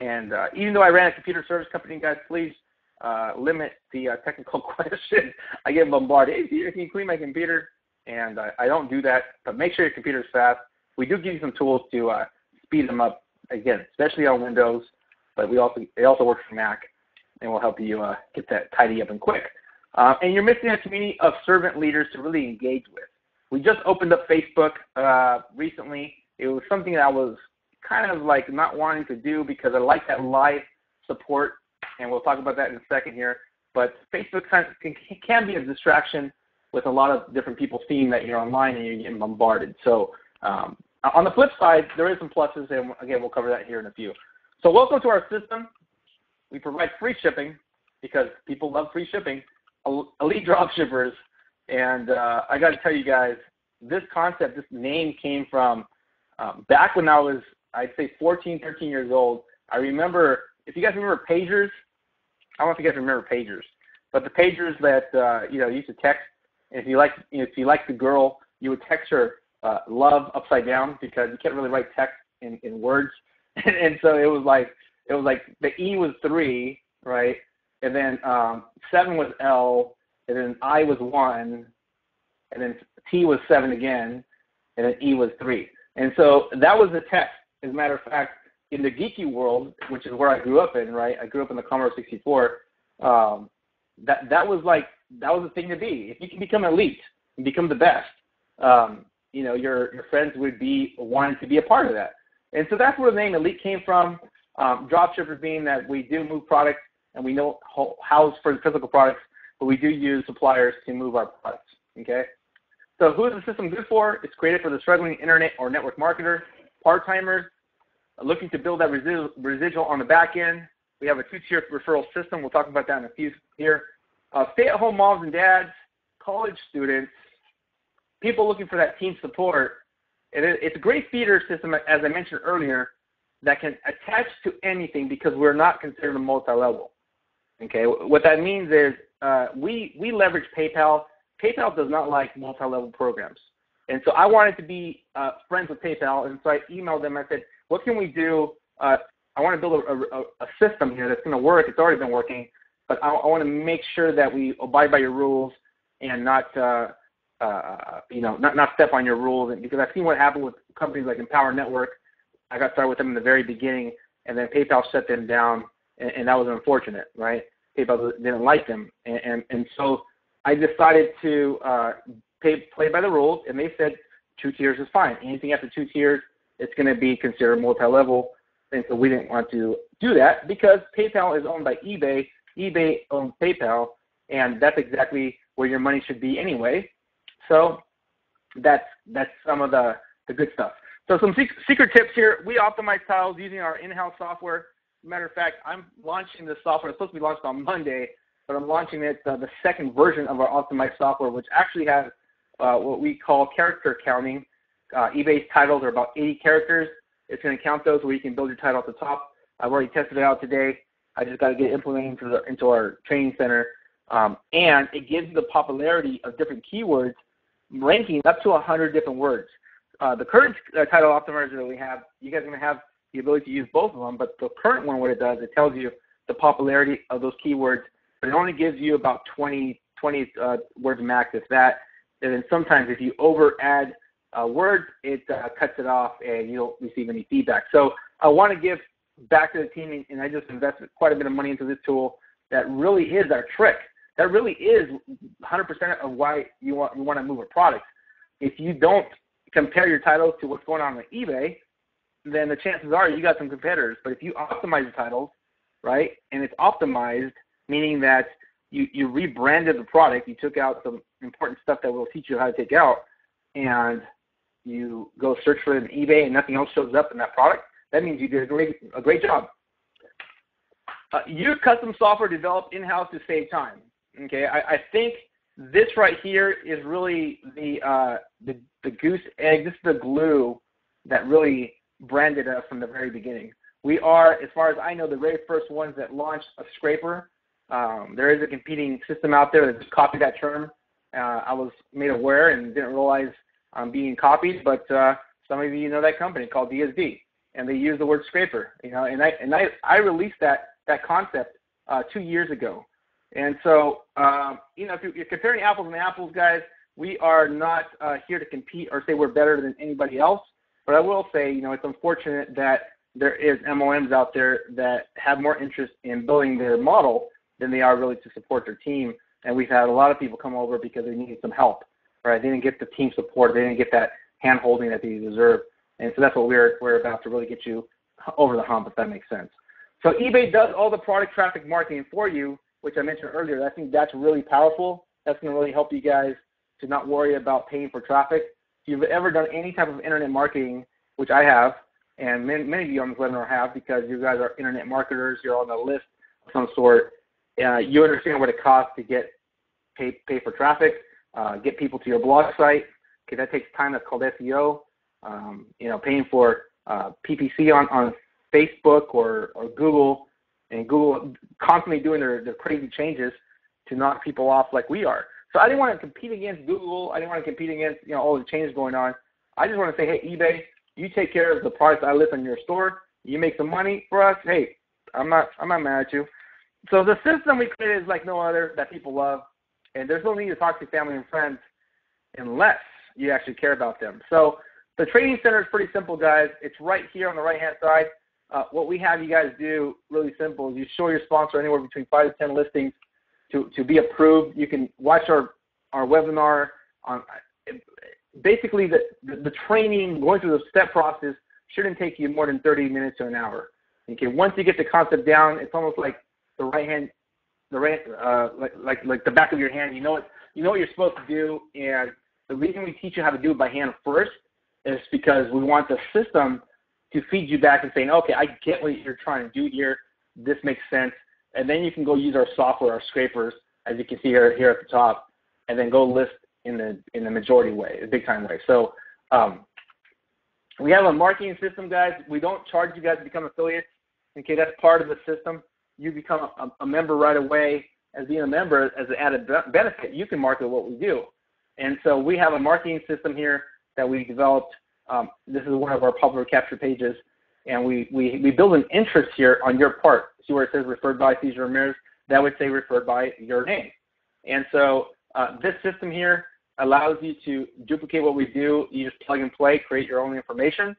And uh, even though I ran a computer service company, guys, please uh, limit the uh, technical *laughs* questions. I get bombarded. Hey, Peter, can you clean my computer? And uh, I don't do that, but make sure your computer is fast. We do give you some tools to uh, speed them up, again, especially on Windows, but we also it also works for Mac, and will help you uh, get that tidy up and quick. Uh, and you're missing a community of servant leaders to really engage with. We just opened up Facebook uh, recently. It was something that I was kind of like not wanting to do because I like that live support and we'll talk about that in a second here. But Facebook can, can be a distraction with a lot of different people seeing that you're online and you're getting bombarded. So um, on the flip side, there is some pluses, and again, we'll cover that here in a few. So welcome to our system. We provide free shipping because people love free shipping. Elite dropshippers, and uh, I got to tell you guys, this concept, this name came from um, back when I was, I'd say, 14, 13 years old. I remember, if you guys remember pagers, I don't know if you guys remember pagers, but the pagers that uh, you know used to text. And if you like, you know, if you like the girl, you would text her uh, love upside down because you can't really write text in, in words. and, *laughs* and so it was like it was like the E was three, right? And then um, seven was L, and then I was one, and then T was seven again, and then E was three. And so that was the text. As a matter of fact, in the geeky world, which is where I grew up in, right? I grew up in the Commodore 64. Um, that that was like that was the thing to be. If you can become elite and become the best, um, you know, your your friends would be wanting to be a part of that. And so that's where the name Elite came from. Um, dropshippers being that we do move products and we know house for the physical products, but we do use suppliers to move our products. Okay. So who is the system good for? It's created for the struggling internet or network marketer, part-timers, looking to build that residual, residual on the back end. We have a two-tier referral system. We'll talk about that in a few here. Uh, stay-at-home moms and dads, college students, people looking for that team support. It, it's a great feeder system, as I mentioned earlier, that can attach to anything because we're not considered a multi-level. Okay, what that means is uh, we we leverage PayPal. PayPal does not like multi-level programs, and so I wanted to be uh, friends with PayPal, and so I emailed them. I said, what can we do? Uh, I want to build a, a, a system here that's going to work. It's already been working, but I, I want to make sure that we abide by your rules and not, uh, uh, you know, not not step on your rules. And because I've seen what happened with companies like Empower Network. I got started with them in the very beginning, and then PayPal shut them down, and, and that was unfortunate, right? PayPal didn't like them, and and, and so I decided to uh, pay, play by the rules, and they said two tiers is fine. Anything after two tiers it's going to be considered multi-level. And so we didn't want to do that because PayPal is owned by eBay. eBay owns PayPal, and that's exactly where your money should be anyway. So that's that's some of the, the good stuff. So some secret tips here. We optimize tiles using our in-house software. Matter of fact, I'm launching this software. It's supposed to be launched on Monday, but I'm launching it uh, the second version of our optimized software, which actually has uh, what we call character counting uh, eBay's titles are about 80 characters. It's going to count those where you can build your title at the top. I've already tested it out today. I just got to get it implemented into, the, into our training center. Um, and it gives you the popularity of different keywords, ranking up to 100 different words. uh, the current uh, title optimizer that we have, you guys are going to have the ability to use both of them. But the current one, what it does, it tells you the popularity of those keywords, but it only gives you about 20, 20 uh, words max, if that. And then sometimes if you over add uh, words, it uh, cuts it off and you don't receive any feedback. So I want to give back to the team, and I just invested quite a bit of money into this tool that really is our trick. That really is 100% of why you want you want to move a product. If you don't compare your titles to what's going on on eBay, then the chances are you got some competitors. But if you optimize your titles, right, and it's optimized, meaning that you, you rebranded the product, you took out some important stuff that will teach you how to take out, and you go search for it on eBay and nothing else shows up in that product, that means you did a great, a great job. Uh, use custom software developed in-house to save time. Okay, I, I think this right here is really the, uh, the, the goose egg. This is the glue that really branded us from the very beginning. We are, as far as I know, the very first ones that launched a scraper. Um, there is a competing system out there that just copied that term. Uh, I was made aware and didn't realize I'm being copied, but uh, some of you know that company called DSD, and they use the word scraper. You know, and I and I, I released that that concept uh, two years ago. And so, um, you know, if you're comparing apples and apples, guys, we are not uh, here to compete or say we're better than anybody else. But I will say, you know, it's unfortunate that there is MLMs out there that have more interest in building their model than they are really to support their team. And we've had a lot of people come over because they needed some help, right? They didn't get the team support. They didn't get that hand holding that they deserve. And so that's what we're, we're about to really get you over the hump, if that makes sense. So eBay does all the product traffic marketing for you, which I mentioned earlier. I think that's really powerful. That's going to really help you guys to not worry about paying for traffic. If you've ever done any type of internet marketing, which I have, and many, many of you on this webinar have because you guys are internet marketers, you're on a list of some sort, uh, you understand what it costs to get pay, pay for traffic, uh, get people to your blog site. Okay, that takes time. That's called SEO. Um, you know, paying for uh, PPC on, on Facebook or, or Google, and Google constantly doing their, their crazy changes to knock people off like we are. So I didn't want to compete against Google. I didn't want to compete against you know all the changes going on. I just want to say, hey, eBay, you take care of the products I list on your store. You make some money for us. Hey, I'm not I'm not mad at you. So the system we created is like no other that people love, and there's no need to talk to family and friends unless you actually care about them. So the training center is pretty simple, guys. It's right here on the right hand side. Uh, what we have you guys do really simple is you show your sponsor anywhere between five to ten listings to, to be approved. You can watch our, our webinar on basically the, the, training, going through the step process shouldn't take you more than 30 minutes to an hour. Okay, once you get the concept down, it's almost like the right hand, the right, uh, like, like, like the back of your hand. You know what, you know what you're supposed to do. And the reason we teach you how to do it by hand first is because we want the system to feed you back and saying, okay, I get what you're trying to do here. This makes sense. And then you can go use our software, our scrapers, as you can see here, here at the top, and then go list in the in the majority way, the big time way. So um, we have a marketing system, guys. We don't charge you guys to become affiliates. Okay, that's part of the system. You become a, a member right away. As being a member, as an added benefit, you can market what we do. And so we have a marketing system here that we developed um, this is one of our popular capture pages, and we, we, we build an interest here on your part. See where it says referred by Cesar Ramirez? That would say referred by your name. And so uh, this system here allows you to duplicate what we do. You just plug and play, create your own information.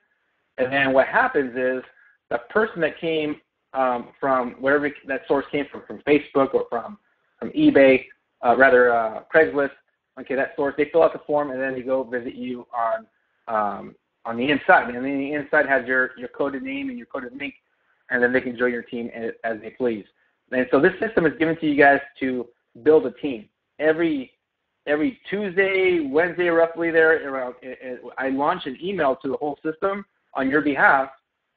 And then what happens is the person that came um, from wherever that source came from, from Facebook or from, from eBay, uh, rather uh, Craigslist, okay, that source, they fill out the form and then they go visit you on um, on the inside. And then the inside has your, your coded name and your coded link, and then they can join your team as, as they please. And so this system is given to you guys to build a team. Every every Tuesday, Wednesday, roughly there, around, I launch an email to the whole system on your behalf.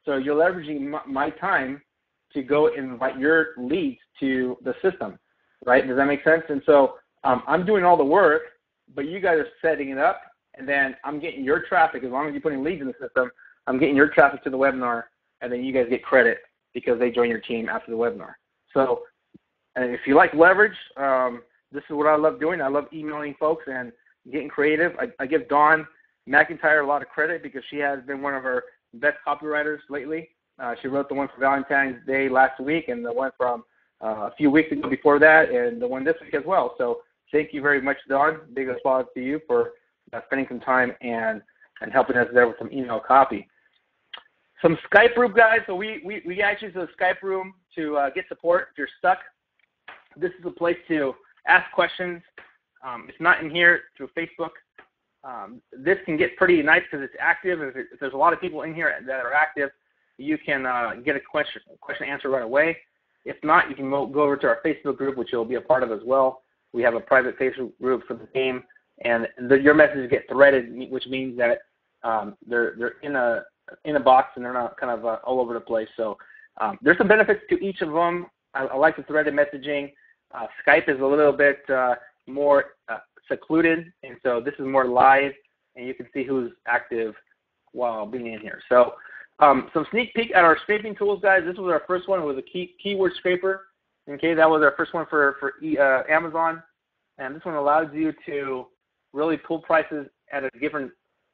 So you're leveraging my time to go invite your leads to the system, right? Does that make sense? And so um, I'm doing all the work, but you guys are setting it up and then I'm getting your traffic as long as you're putting leads in the system. I'm getting your traffic to the webinar, and then you guys get credit because they join your team after the webinar. So, and if you like leverage, um, this is what I love doing. I love emailing folks and getting creative. I, I give Dawn McIntyre a lot of credit because she has been one of our best copywriters lately. Uh, she wrote the one for Valentine's Day last week and the one from uh, a few weeks ago before that and the one this week as well. So thank you very much, Dawn. Big applause to you for uh, spending some time and, and helping us there with some email copy. Some Skype room guys. So we, we, we actually use a Skype room to uh, get support if you're stuck. This is a place to ask questions. Um, it's not in here through Facebook. Um, this can get pretty nice because it's active. If, it, if, there's a lot of people in here that are active, you can uh, get a question question answer right away. If not, you can go over to our Facebook group, which you'll be a part of as well. We have a private Facebook group for the team, and the, your messages get threaded, which means that um, they're they're in a in a box and they're not kind of uh, all over the place. So um, there's some benefits to each of them. I, I like the threaded messaging. Uh, Skype is a little bit uh, more uh, secluded, and so this is more live, and you can see who's active while being in here. So um, some sneak peek at our scraping tools, guys. This was our first one. It was a key, keyword scraper. Okay, that was our first one for for uh, Amazon, and this one allows you to really pull prices at a different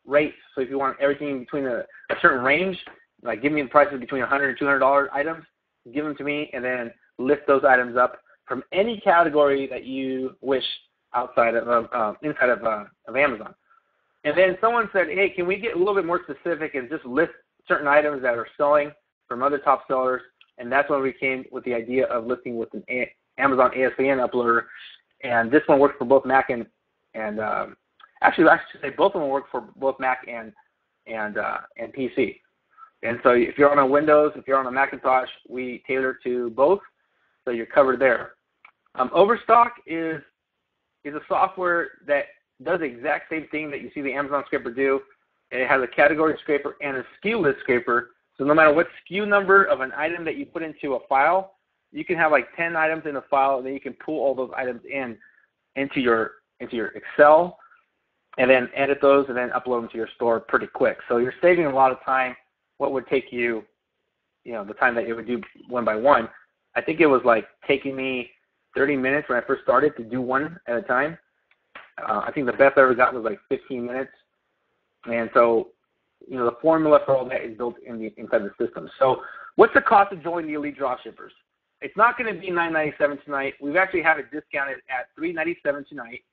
rate. So if you want everything between a, a certain range, like give me the prices between 100 and 200 dollar items, give them to me, and then lift those items up from any category that you wish outside of uh, inside of uh, of Amazon. And then someone said, hey, can we get a little bit more specific and just list certain items that are selling from other top sellers? And that's when we came with the idea of listing with an a- Amazon ASIN uploader. And this one works for both Mac and and um, actually I should say both of them work for both Mac and and uh, and PC. And so if you're on a Windows, if you're on a Macintosh, we tailor to both, so you're covered there. Um, Overstock is is a software that does the exact same thing that you see the Amazon scraper do. And it has a category scraper and a SKU list scraper. So no matter what SKU number of an item that you put into a file, you can have like 10 items in a file, and then you can pull all those items in into your into your Excel, and then edit those, and then upload them to your store pretty quick. So you're saving a lot of time. What would take you, you know, the time that it would do one by one. I think it was like taking me 30 minutes when I first started to do one at a time. Uh, I think the best I ever got was like 15 minutes. And so, you know, the formula for all that is built in the inside the system. So, what's the cost of joining the Elite Dropshippers? It's not going to be 9.97 tonight. We've actually had it discounted at 3.97 tonight,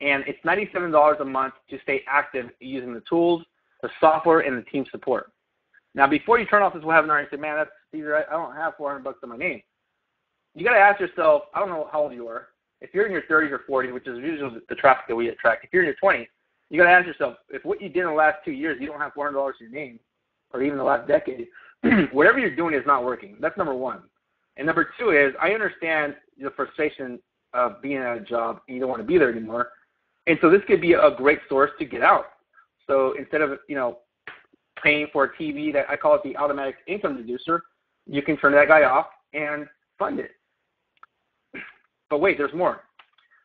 and it's $97 a month to stay active using the tools, the software, and the team support. Now, before you turn off this webinar and say, "Man, that's Cesar, I don't have 400 bucks in my name," you got to ask yourself, I don't know how old you are. If you're in your 30s or 40s, which is usually the traffic that we attract, if you're in your 20s, you got to ask yourself, if what you did in the last two years, you don't have $400 in your name, or even the last decade, *clears throat* whatever you're doing is not working. That's number one. And number two is, I understand the frustration of being at a job and you don't want to be there anymore. And so this could be a great source to get out. So instead of, you know, paying for a TV that I call it the automatic income deducer, you can turn that guy off and fund it. But wait, there's more.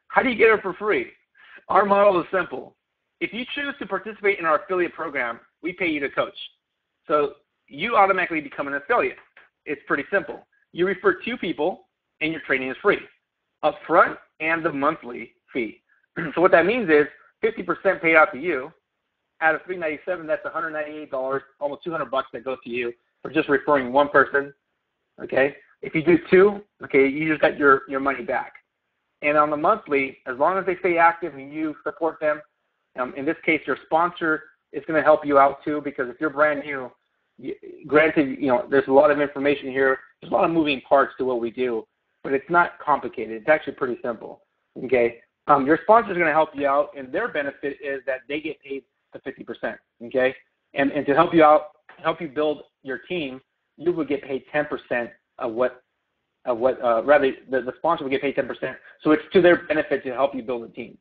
How do you get it for free? Our model is simple. If you choose to participate in our affiliate program, we pay you to coach. So you automatically become an affiliate. It's pretty simple. You refer two people, and your training is free, upfront and the monthly fee. *clears throat* so what that means is 50% paid out to you. Out of 397, that's $198, almost 200 bucks that goes to you for just referring one person. Okay. If you do two, okay, you just got your your money back. And on the monthly, as long as they stay active and you support them, um, in this case, your sponsor is going to help you out too because if you're brand new, you, granted, you know, there's a lot of information here. There's a lot of moving parts to what we do, but it's not complicated. It's actually pretty simple. Okay, um, your sponsor is going to help you out, and their benefit is that they get paid the 50%. Okay, and and to help you out, help you build your team, you would get paid 10% of what of what uh, rather the, the sponsor will get paid 10%. So it's to their benefit to help you build a team.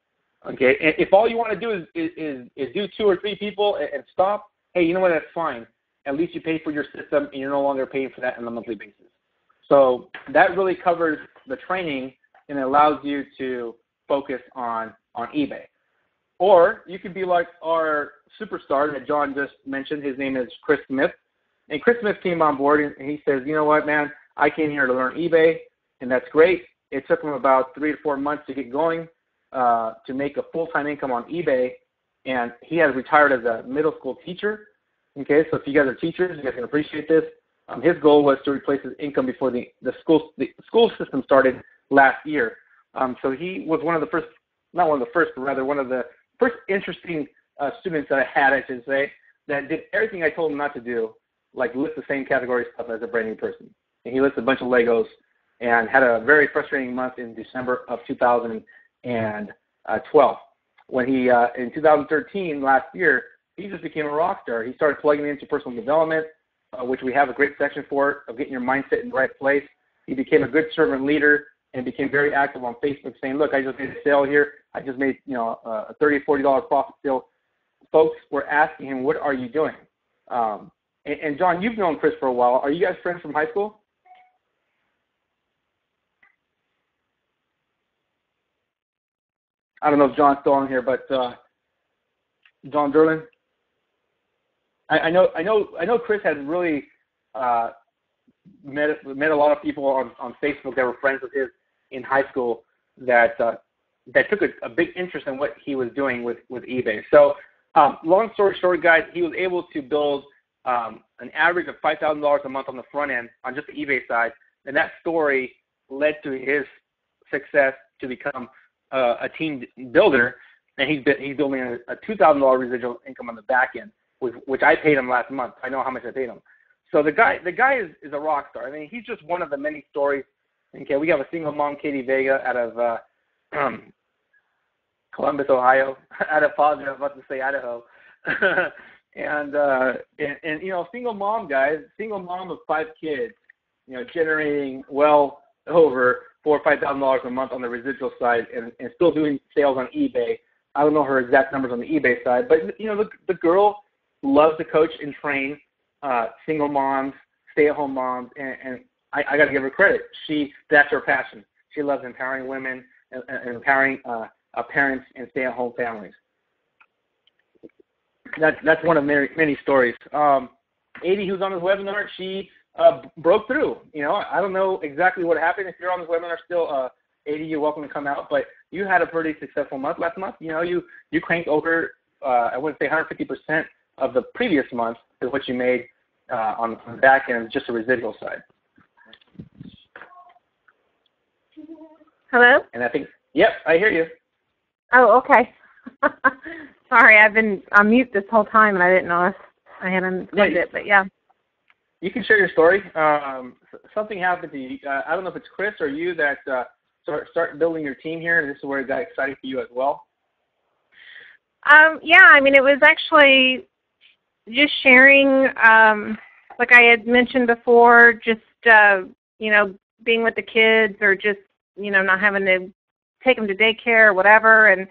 Okay, if all you want to do is, is is do two or three people and, and stop, hey, you know what? That's fine. At least you pay for your system, and you're no longer paying for that on a monthly basis. So that really covers the training, and it allows you to focus on on eBay. Or you could be like our superstar that John just mentioned. His name is Chris Smith. And Chris Smith came on board and he says, you know what, man, I came here to learn eBay, and that's great. It took him about three to four months to get going uh, to make a full-time income on eBay. and he has retired as a middle school teacher. Okay, so if you guys are teachers, you guys can appreciate this. Um, his goal was to replace his income before the the school the school system started last year. Um, so he was one of the first, not one of the first, but rather one of the first interesting uh, students that I had, I should say, that did everything I told him not to do, like list the same category stuff as a brand new person. And he listed a bunch of Legos and had a very frustrating month in December of 2012. When he, uh, in 2013, last year, he just became a rock star. He started plugging into personal development, uh, which we have a great section for, of getting your mindset in the right place. He became a good servant leader and became very active on Facebook, saying, "Look, I just made a sale here. I just made you know a thirty, forty dollar profit sale." Folks were asking him, "What are you doing?" Um, and, and John, you've known Chris for a while. Are you guys friends from high school? I don't know if John's still on here, but uh, John Derlin. I, I know, I know, I know. Chris has really uh, met met a lot of people on on Facebook that were friends with his in high school that uh, that took a, a big interest in what he was doing with with eBay. So, um, long story short, guys, he was able to build um, an average of five thousand dollars a month on the front end on just the eBay side, and that story led to his success to become uh, a team builder, and he's he's building a, a two thousand dollar residual income on the back end, which, which I paid him last month. I know how much I paid him. So the guy the guy is, is a rock star. I mean, he's just one of the many stories. Okay, we have a single mom, Katie Vega, out of uh, um, Columbus, Ohio. *laughs* I'd apologize, I was about to say Idaho. *laughs* and, uh, and and you know, single mom guys, single mom of five kids, you know, generating well over four or five thousand dollars a month on the residual side, and, and still doing sales on eBay. I don't know her exact numbers on the eBay side, but you know, the the girl loves to coach and train uh, single moms, stay-at-home moms, and, and I, I got to give her credit. She that's her passion. She loves empowering women and, and empowering uh, uh, parents and stay-at-home families. That's that's one of many many stories. Um, Adi, who's on this webinar, she uh, broke through. You know, I don't know exactly what happened. If you're on this webinar still, uh, Adi, you're welcome to come out. But you had a pretty successful month last month. You know, you you cranked over uh, I wouldn't say 150 percent of the previous month is what you made uh, on, on the back end, just the residual side. Hello? And I think, yep, I hear you. Oh, okay. *laughs* Sorry, I've been on mute this whole time and I didn't know if I had unplugged Yeah, it, but yeah. You can share your story. Um, something happened to you. Uh, I don't know if it's Chris or you that uh, start start building your team here, and this is where it got exciting for you as well. Um, yeah, I mean, it was actually just sharing, um, like I had mentioned before, just, uh, you know, being with the kids or just, you know, not having to take them to daycare or whatever. And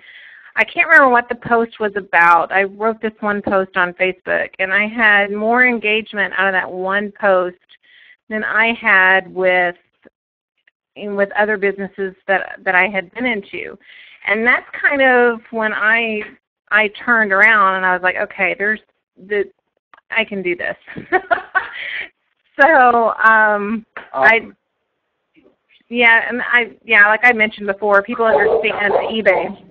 I can't remember what the post was about. I wrote this one post on Facebook, and I had more engagement out of that one post than I had with with other businesses that that I had been into. And that's kind of when I I turned around and I was like, okay, there's the I can do this. *laughs* so um I yeah, and I yeah, like I mentioned before, people understand eBay.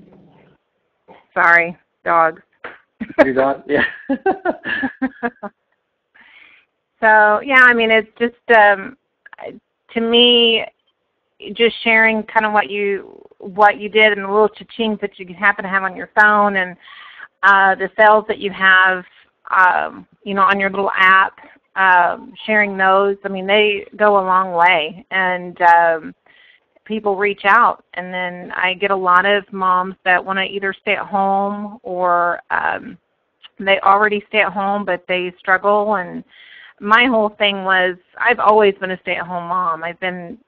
Sorry, dogs. Your dog? Yeah. *laughs* so yeah, I mean it's just um to me just sharing kind of what you what you did and the little cha-chings that you happen to have on your phone and uh, the sales that you have um, you know on your little app um, sharing those I mean they go a long way and um, people reach out and then I get a lot of moms that want to either stay at home or um, they already stay at home but they struggle and my whole thing was I've always been a stay at home mom. I've been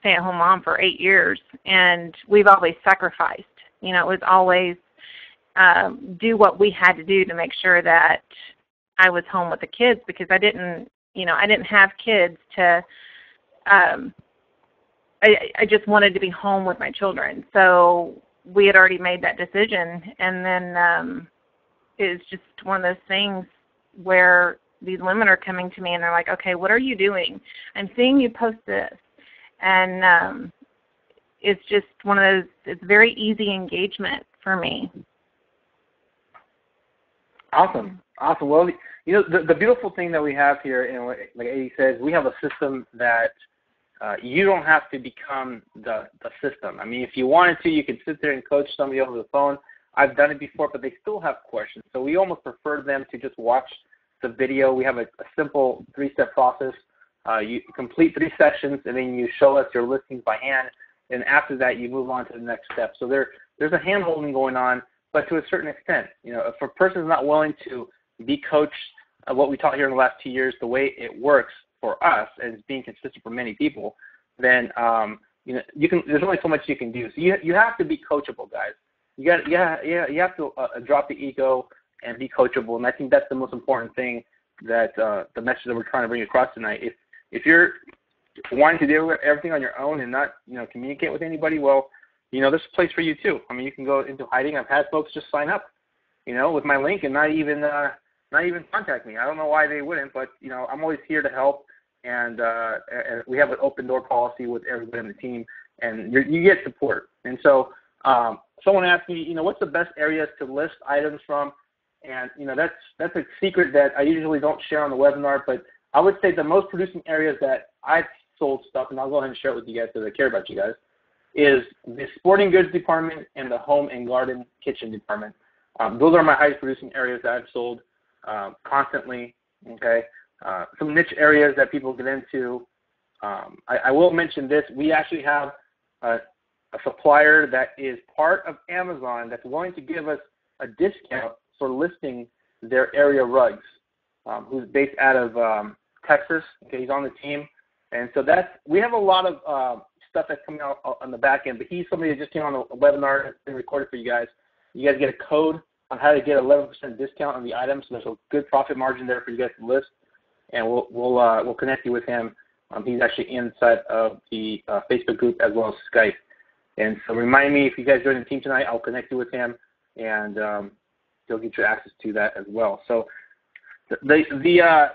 stay at home mom for eight years and we've always sacrificed. You know, it was always um, do what we had to do to make sure that I was home with the kids because I didn't you know, I didn't have kids to um I I just wanted to be home with my children. So we had already made that decision and then um it's just one of those things where these women are coming to me and they're like, okay, what are you doing? I'm seeing you post this. And um, it's just one of those, it's very easy engagement for me. Awesome, awesome. Well, you know, the, the beautiful thing that we have here, and like Eddie says, we have a system that uh, you don't have to become the the system. I mean, if you wanted to, you could sit there and coach somebody over the phone. I've done it before, but they still have questions. So we almost prefer them to just watch the video. We have a, a simple three-step process. Uh, you complete three *laughs* sessions, and then you show us your listings by hand. And after that, you move on to the next step. So there, there's a hand-holding going on, but to a certain extent. You know, if a person is not willing to be coached, uh, what we taught here in the last two years, the way it works for us, it's being consistent for many people, then um, you know you can. There's only so much you can do. So you you have to be coachable, guys. You got yeah yeah you have to uh, drop the ego and be coachable, and I think that's the most important thing that uh, the message that we're trying to bring across tonight. If if you're wanting to do everything on your own and not you know communicate with anybody, well, you know there's a place for you too. I mean, you can go into hiding. I've had folks just sign up, you know, with my link and not even uh, not even contact me. I don't know why they wouldn't, but you know I'm always here to help, and, uh, and we have an open door policy with everybody on the team, and you get support. And so um, someone asked me, you know, what's the best areas to list items from? And you know that's that's a secret that I usually don't share on the webinar, but I would say the most producing areas that I've sold stuff, and I'll go ahead and share it with you guys because I care about you guys, is the sporting goods department and the home and garden kitchen department. Um, those are my highest producing areas that I've sold um, constantly. Okay, uh, some niche areas that people get into. Um, I, I, will mention this: we actually have a, a supplier that is part of Amazon that's willing to give us a discount for listing their area rugs, um, who's based out of um, Texas. Okay, he's on the team, and so that's we have a lot of uh, stuff that's coming out on the back end. But he's somebody that just came on a webinar that's been recorded for you guys. You guys get a code on how to get 11% discount on the items. So there's a good profit margin there for you guys to list, and we'll we'll uh, we'll connect you with him. Um, he's actually inside of the uh, Facebook group as well as Skype. And so remind me if you guys join the team tonight, I'll connect you with him, and um, he'll get you access to that as well. So the the uh,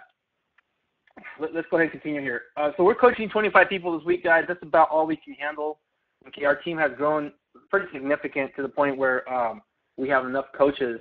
let, us go ahead and continue here. Uh, so we're coaching 25 people this week, guys. That's about all we can handle. Okay, our team has grown pretty significant to the point where um, we have enough coaches.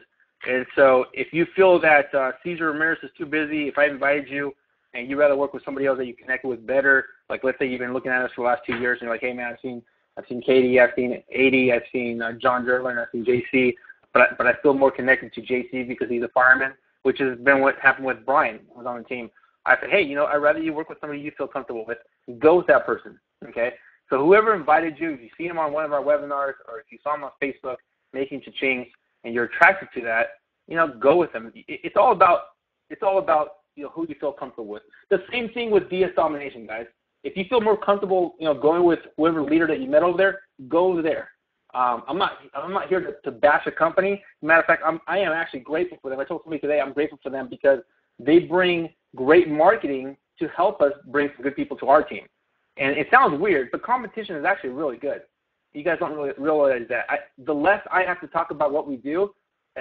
And so if you feel that uh, Cesar Ramirez is too busy, if I invited you and you'd rather work with somebody else that you connect with better, like let's say you've been looking at us for the last two years and you're like, hey man, I've seen I've seen Katie, I've seen Adi, I've seen uh, John Gerlin, I've seen JC, but I, but I feel more connected to JC because he's a fireman, which has been what happened with Brian, who was on the team. I said, hey, you know, I'd rather you work with somebody you feel comfortable with. Go with that person, okay? So whoever invited you, if you see him on one of our webinars or if you saw him on Facebook making cha-chings and you're attracted to that, you know, go with them. It's all about it's all about you know who you feel comfortable with. The same thing with DS domination, guys. If you feel more comfortable, you know, going with whoever leader that you met over there, go there. Um, I'm not I'm not here to, to bash a company. Matter of fact, I'm I am actually grateful for them. I told somebody today I'm grateful for them because they bring great marketing to help us bring some good people to our team. And it sounds weird, but competition is actually really good. You guys don't really realize that. I, the less I have to talk about what we do,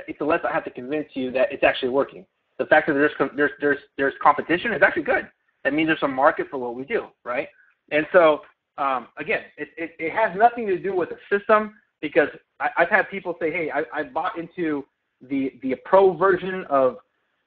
it's the less I have to convince you that it's actually working. The fact that there's there's there's there's competition is actually good. That means there's a market for what we do, right? And so um, again, it, it, it has nothing to do with the system because I, I've had people say, hey, I, I bought into the the pro version of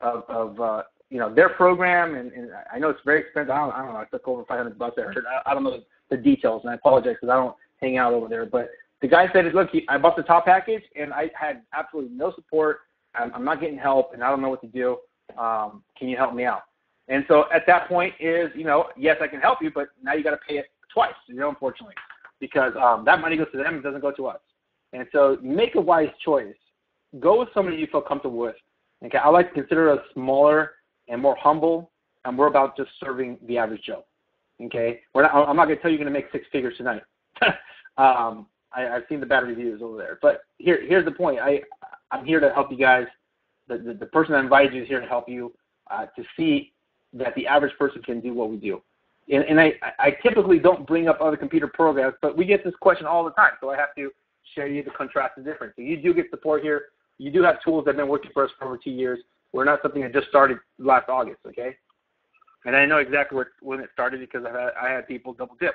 of, of uh, you know their program, and, and I know it's very expensive. I don't, I don't know. I took over 500 bucks. I heard. I, I don't know the details, and I apologize because I don't hang out over there. But the guy said, "Look, he, I bought the top package, and I had absolutely no support. I'm, I'm not getting help, and I don't know what to do. Um, can you help me out?" And so at that point is, you know, yes, I can help you, but now you got to pay it twice, you know, unfortunately, because um, that money goes to them, it doesn't go to us. And so make a wise choice. Go with somebody you feel comfortable with. Okay, I like to consider us smaller and more humble, and we're about just serving the average Joe. Okay, we're not, I'm not going to tell you you're going to make six figures tonight. *laughs* um, I, I've seen the bad reviews over there, but here, here's the point. I, I'm here to help you guys. The, the, the person that invited you is here to help you uh, to see that the average person can do what we do. And, and I, I typically don't bring up other computer programs, but we get this question all the time, so I have to share you the contrast and difference. So you do get support here. You do have tools that have been working for us for over two years. We're not something that just started last August, okay? And I know exactly where, when it started because I had, I had people double dip.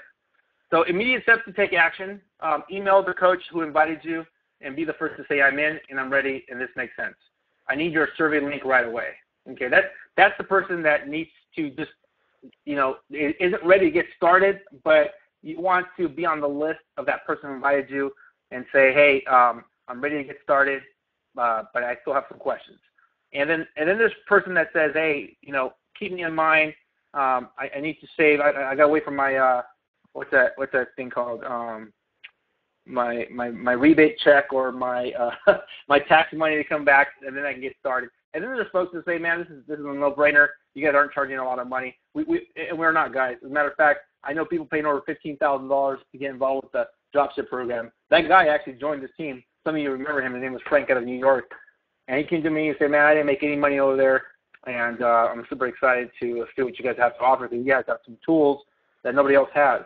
So immediate steps to take action. Um, email the coach who invited you and be the first to say I'm in and I'm ready and this makes sense. I need your survey link right away. Okay, that's that's the person that needs to just, you know, isn't ready to get started, but you want to be on the list of that person who invited you and say, hey, um, I'm ready to get started, uh, but I still have some questions. And then and then there's person that says, hey, you know, keep me in mind. Um, I, I need to save. I, I got away from my uh, what's that what's that thing called? Um, my my my rebate check or my uh, *laughs* my tax money to come back, and then I can get started. And then there's folks that say, man, this is this is a no-brainer. You guys aren't charging a lot of money. We we and we're not, guys. As a matter of fact, I know people paying over fifteen thousand dollars to get involved with the dropship program. That guy actually joined this team. Some of you remember him. His name was Frank out of New York. And he came to me and said, man, I didn't make any money over there, and uh, I'm super excited to see what you guys have to offer because you guys have some tools that nobody else has.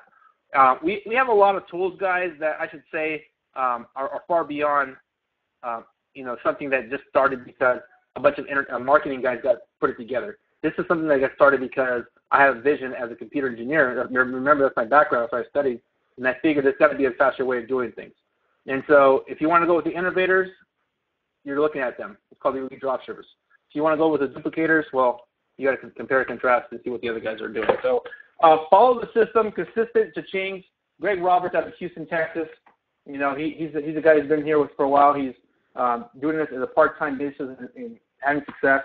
Uh, we we have a lot of tools, guys, that I should say um, are, are far beyond, uh, you know, something that just started because a bunch of inter- uh, marketing guys got put it together. This is something that got started because I have a vision as a computer engineer. Remember, that's my background, so I studied, and I figured there's got to be a faster way of doing things. And so, if you want to go with the innovators, you're looking at them. It's called the elite dropshippers. If you want to go with the duplicators, well, you got to compare and contrast and see what the other guys are doing. So, uh, follow the system, consistent to change. Greg Roberts out of Houston, Texas. You know, he, he's a, he's a guy who's been here with for a while. He's um, doing this as a part-time basis and, and having success.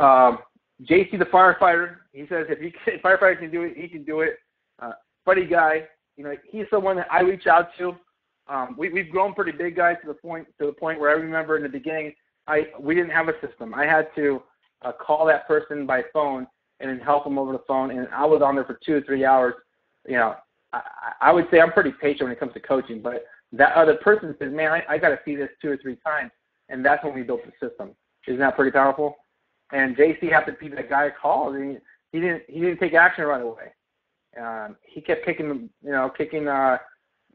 Um, JC the firefighter, he says if he *laughs* can, firefighter can do it, he can do it. Uh, funny guy, you know, he's someone that I reach out to. Um, we, we've grown pretty big, guys, to the point to the point where I remember in the beginning, I we didn't have a system. I had to uh, call that person by phone and then help them over the phone, and I was on there for two or three hours. You know, I, I would say I'm pretty patient when it comes to coaching, but that other person says, "Man, I, I got to see this two or three times," and that's when we built the system. Isn't that pretty powerful? And JC happened to be that guy called, and he, he didn't he didn't take action right away. Um, he kept kicking, you know, kicking uh,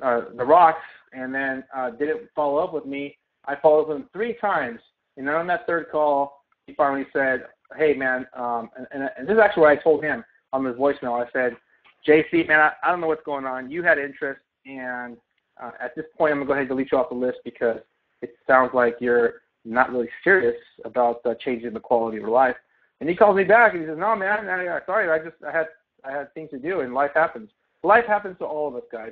uh, the rocks, and then uh, didn't follow up with me. I followed up with him three times, and then on that third call, he finally said, "Hey, man," um, and, and, and this is actually what I told him on his voicemail. I said, "JC, man, I, I don't know what's going on. You had interest, and uh, at this point, I'm gonna go ahead and delete you off the list because it sounds like you're not really serious about uh, changing the quality of your life." And he calls me back and he says, "No, man, I, sorry, I just I had I had things to do, and life happens. Life happens to all of us, guys.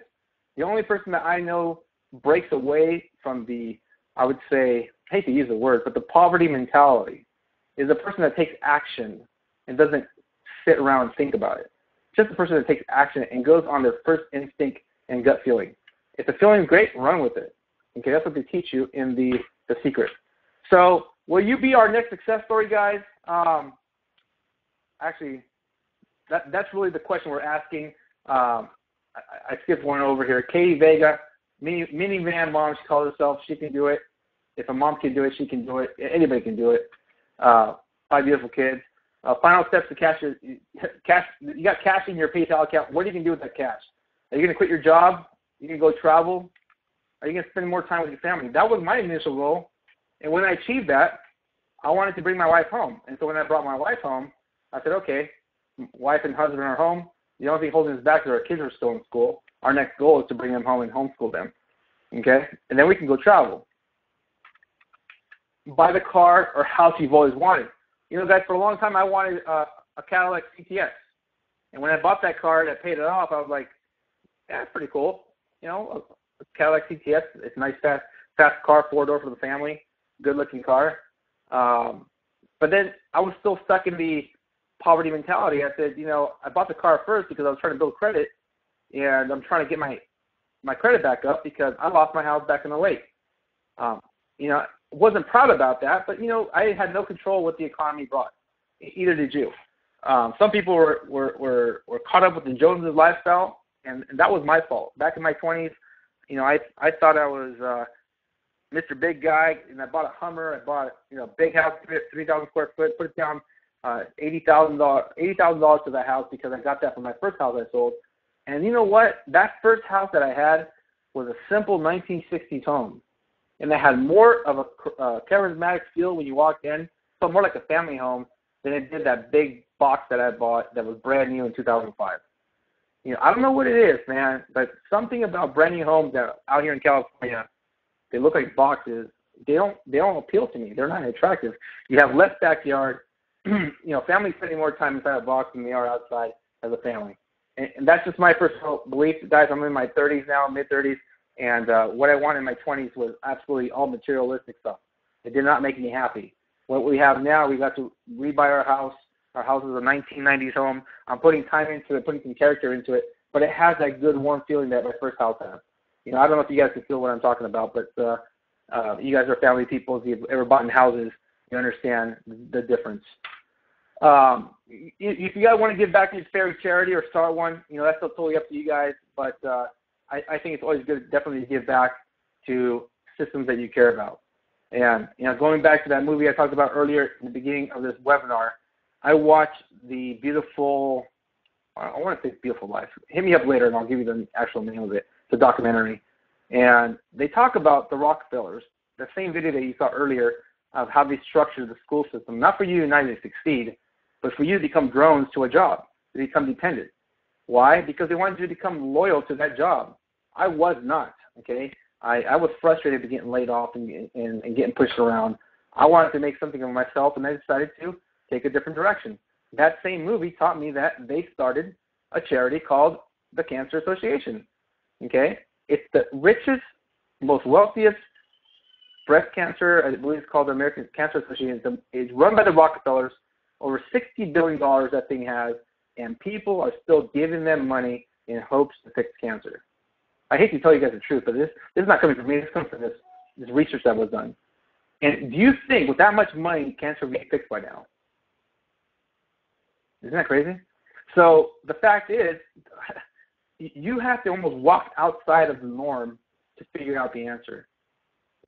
The only person that I know breaks away from the, I would say, I hate to use the word, but the poverty mentality is a person that takes action and doesn't sit around and think about it. Just the person that takes action and goes on their first instinct and gut feeling. If the feeling's great, run with it. Okay, that's what they teach you in the the secret. So, will you be our next success story, guys? Um, actually, that that's really the question we're asking. Um, I, I skipped one over here. Katie Vega, mini minivan mom, she calls herself. She can do it. If a mom can do it, she can do it. Anybody can do it. Uh, five beautiful kids. Uh, final steps to cash your cash. You got cash in your PayPal account. What are you gonna do with that cash? Are you gonna quit your job? Are you gonna go travel? Are you gonna spend more time with your family? That was my initial goal. And when I achieved that, I wanted to bring my wife home. And so when I brought my wife home, I said, okay, wife and husband are home. The only thing holding us back is our kids are still in school. Our next goal is to bring them home and homeschool them. Okay? And then we can go travel. Buy the car or house you've always wanted. You know, guys, for a long time I wanted uh, a Cadillac CTS. And when I bought that car and I paid it off, I was like, yeah, that's pretty cool. You know, a Cadillac CTS, it's a nice, fast, fast car, four door for the family, good looking car. Um, but then I was still stuck in the poverty mentality. I said, you know, I bought the car first because I was trying to build credit, and I'm trying to get my my credit back up because I lost my house back in the late. Um, you know, wasn't proud about that, but you know, I had no control what the economy brought. Either did you. Um, some people were, were were were caught up with the Joneses lifestyle, and, and that was my fault. Back in my 20s, you know, I I thought I was uh, Mr. Big Guy, and I bought a Hummer. I bought you know big house, three thousand square foot, put it down uh, eighty thousand dollars eighty thousand dollars to that house because I got that from my first house I sold. And you know what? That first house that I had was a simple 1960s home, and it had more of a uh, charismatic feel when you walked in, felt more like a family home than it did that big box that I bought that was brand new in 2005. You know, I don't know what it is, man, but something about brand new homes that out here in California, they look like boxes they don't they don't appeal to me. They're not attractive. You have less backyard. *clears throat* you know, families spending more time inside a box than they are outside as a family. And that's just my personal belief, guys. I'm in my 30s now, mid 30s, and uh, what I wanted in my 20s was absolutely all materialistic stuff. It did not make me happy. What we have now, we got to rebuy our house. Our house is a 1990s home. I'm putting time into it, putting some character into it, but it has that good warm feeling that my first house had. You know, I don't know if you guys can feel what I'm talking about, but uh, uh, you guys are family people. If you've ever bought in houses, you understand the difference. Um, if you guys want to give back to your favorite charity or start one, you know that's totally up to you guys. But uh, I, I think it's always good, definitely, to give back to systems that you care about. And you know, going back to that movie I talked about earlier in the beginning of this webinar, I watched the beautiful. I want to say beautiful life. Hit me up later, and I'll give you the actual name of it. It's a documentary, and they talk about the Rockefellers. The same video that you saw earlier of how they structured the school system, not for you and I to succeed, but for you to become drones to a job, to become dependent. Why? Because they wanted you to become loyal to that job. I was not. Okay, I, I was frustrated with getting laid off and, and, and getting pushed around. I wanted to make something of myself, and I decided to take a different direction. That same movie taught me that they started a charity called the Cancer Association. Okay, it's the richest, most wealthiest breast cancer. I believe it's called the American Cancer Association. It's run by the Rockefellers. Over sixty billion dollars that thing has, and people are still giving them money in hopes to fix cancer. I hate to tell you guys the truth, but this this is not coming from me. This comes from this this research that was done. And do you think with that much money, cancer would be fixed by now? Isn't that crazy? So the fact is, *laughs* you have to almost walk outside of the norm to figure out the answer.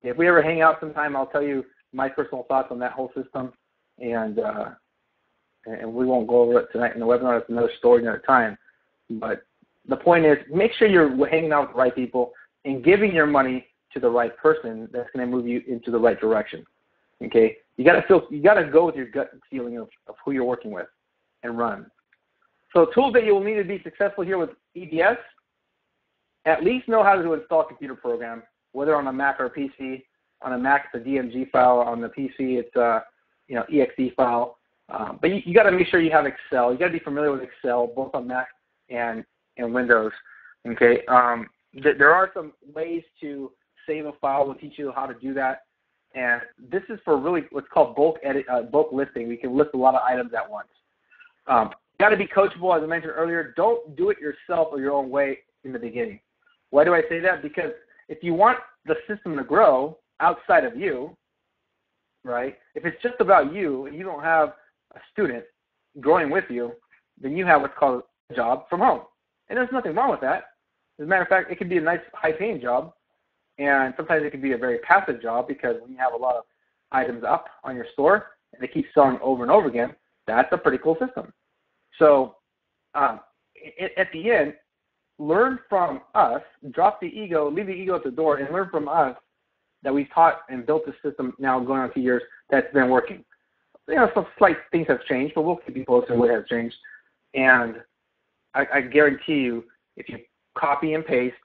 If we ever hang out sometime, I'll tell you my personal thoughts on that whole system, and uh, and we won't go over it tonight in the webinar. It's another story, another time. But the point is, make sure you're hanging out with the right people and giving your money to the right person that's going to move you into the right direction. Okay, you got to feel, you got to go with your gut feeling of, of who you're working with, and run. So tools that you will need to be successful here with EDS, at least know how to install a computer program, whether on a Mac or a PC. On a Mac, it's a DMG file. On the PC, it's a you know exe file. Um, but you, you got to make sure you have Excel. You got to be familiar with Excel, both on Mac and and Windows. Okay. Um, th- there are some ways to save a file. We'll teach you how to do that. And this is for really what's called bulk edit, uh, bulk listing. We can list a lot of items at once. Um, got to be coachable, as I mentioned earlier. Don't do it yourself or your own way in the beginning. Why do I say that? Because if you want the system to grow outside of you, right? If it's just about you and you don't have a student growing with you, then you have what's called a job from home. And there's nothing wrong with that. As a matter of fact, it can be a nice high paying job. And sometimes it can be a very passive job because when you have a lot of items up on your store and they keep selling over and over again, that's a pretty cool system. So um, it, at the end, learn from us, drop the ego, leave the ego at the door, and learn from us that we've taught and built this system now going on two years that's been working. You know, some slight things have changed, but we'll keep you posted what has changed. And I, I guarantee you, if you copy and paste,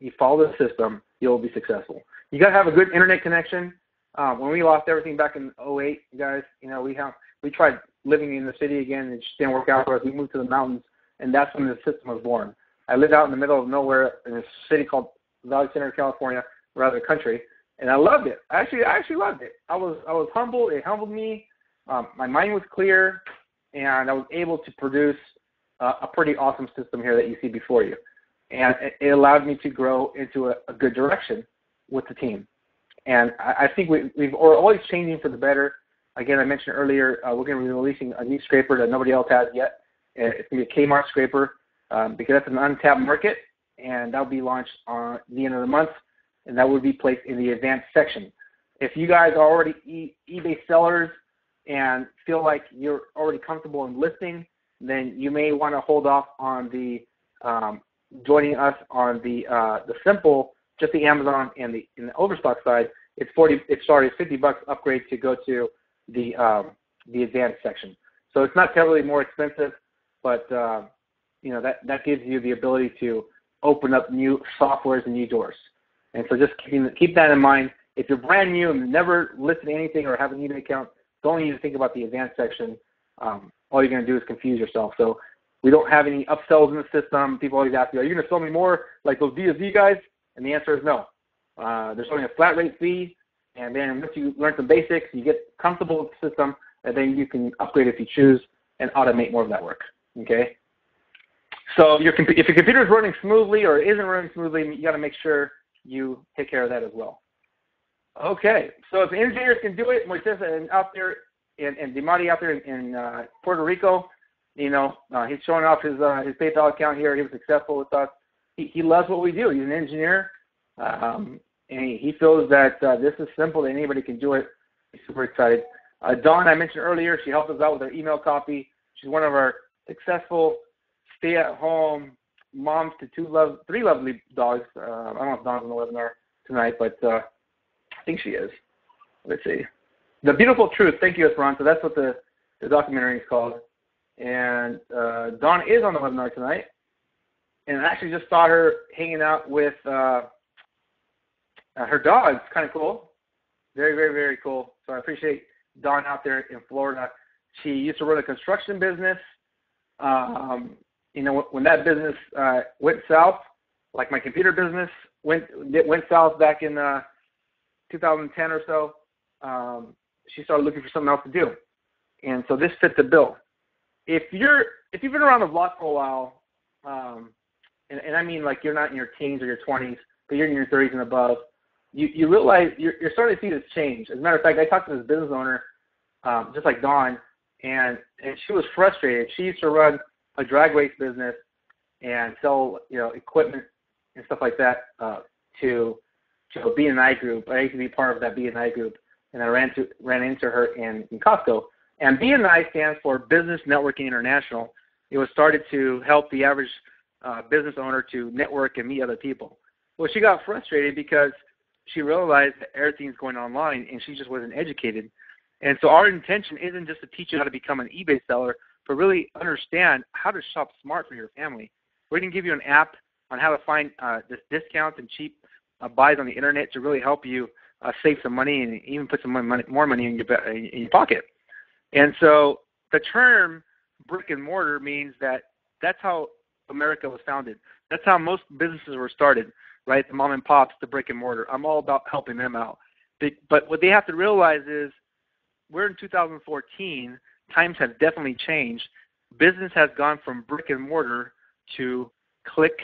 you follow the system, you'll be successful. You got to have a good internet connection. Um, when we lost everything back in 08, guys, you know, we have we tried living in the city again, and it just didn't work out for us. We moved to the mountains, and that's when the system was born. I lived out in the middle of nowhere in a city called Valley Center, California, rather country, and I loved it. Actually, I actually loved it. I was, I was humble. It humbled me. Um, my mind was clear, and I was able to produce uh, a pretty awesome system here that you see before you. And it, allowed me to grow into a, a good direction with the team. And I, I think we, we've, we're always changing for the better. Again, I mentioned earlier, uh, we're going to be releasing a new scraper that nobody else has yet. It's going to be a Kmart scraper um, because that's an untapped market, and that'll be launched on the end of the month, and that would be placed in the advanced section. If you guys are already e- eBay sellers and feel like you're already comfortable in listing, then you may want to hold off on the um, joining us on the uh, the simple, just the Amazon and the in the overstock side. It's forty. It's sorry, fifty bucks upgrade to go to the um, the advanced section. So it's not terribly more expensive, but uh, you know that that gives you the ability to open up new softwares and new doors. And so just keeping, keep that in mind. If you're brand new and never listed anything or have an eBay account, don't even think about the advanced section. Um, all you're going to do is confuse yourself. So we don't have any upsells in the system. People always ask me, are you going to sell me more like those DSD guys? And the answer is no. Uh, they're selling a flat rate fee, and then once you learn some basics, you get comfortable with the system, and then you can upgrade if you choose and automate more of that work. Okay. So your if your computer is running smoothly or isn't running smoothly, you got to make sure you take care of that as well. Okay, so if engineers can do it, Moises and out there and, and out there in, in uh, Puerto Rico, you know, uh, he's showing off his uh, his PayPal account here. He was successful with us. He, he loves what we do. He's an engineer, um, and he, he feels that uh, this is simple. That anybody can do it. He's super excited. Uh, Dawn, I mentioned earlier, she helped us out with our email copy. She's one of our successful stay-at-home moms to two love, three lovely dogs. Uh, I don't know if Dawn's on the webinar tonight, but uh, I think she is. Let's see. The Beautiful Truth. Thank you, Esperanza. That's what the, the documentary is called. And uh, Dawn is on the webinar tonight. And I actually just saw her hanging out with uh, uh, her dogs. Kind of cool. Very, very, very cool. So I appreciate Dawn out there in Florida. She used to run a construction business. Um, you know, when that business uh, went south, like my computer business went went south back in uh, 2010 or so, um, she started looking for something else to do, and so this fit the bill. If you're if you've been around the block for a while, um, and, and I mean like you're not in your teens or your 20s, but you're in your 30s and above, you you realize you're, you're starting to see this change. As a matter of fact, I talked to this business owner, um, just like Dawn, and and she was frustrated. She used to run a drag race business and sell you know equipment and stuff like that uh, to to a BNI group. I used to be part of that BNI group, and I ran to ran into her in, in Costco. And BNI stands for Business Networking International. It was started to help the average uh, business owner to network and meet other people. Well, she got frustrated because she realized that everything's going online, and she just wasn't educated. And so our intention isn't just to teach you how to become an eBay seller, but really understand how to shop smart for your family. We're going to give you an app on how to find uh, discounts and cheap uh, buys on the internet to really help you uh, save some money and even put some money, more money in your in your pocket. And so the term brick and mortar means that that's how America was founded. That's how most businesses were started, right? The mom and pops, the brick and mortar. I'm all about helping them out. But what they have to realize is we're in 2014 times have definitely changed. Business has gone from brick and mortar to click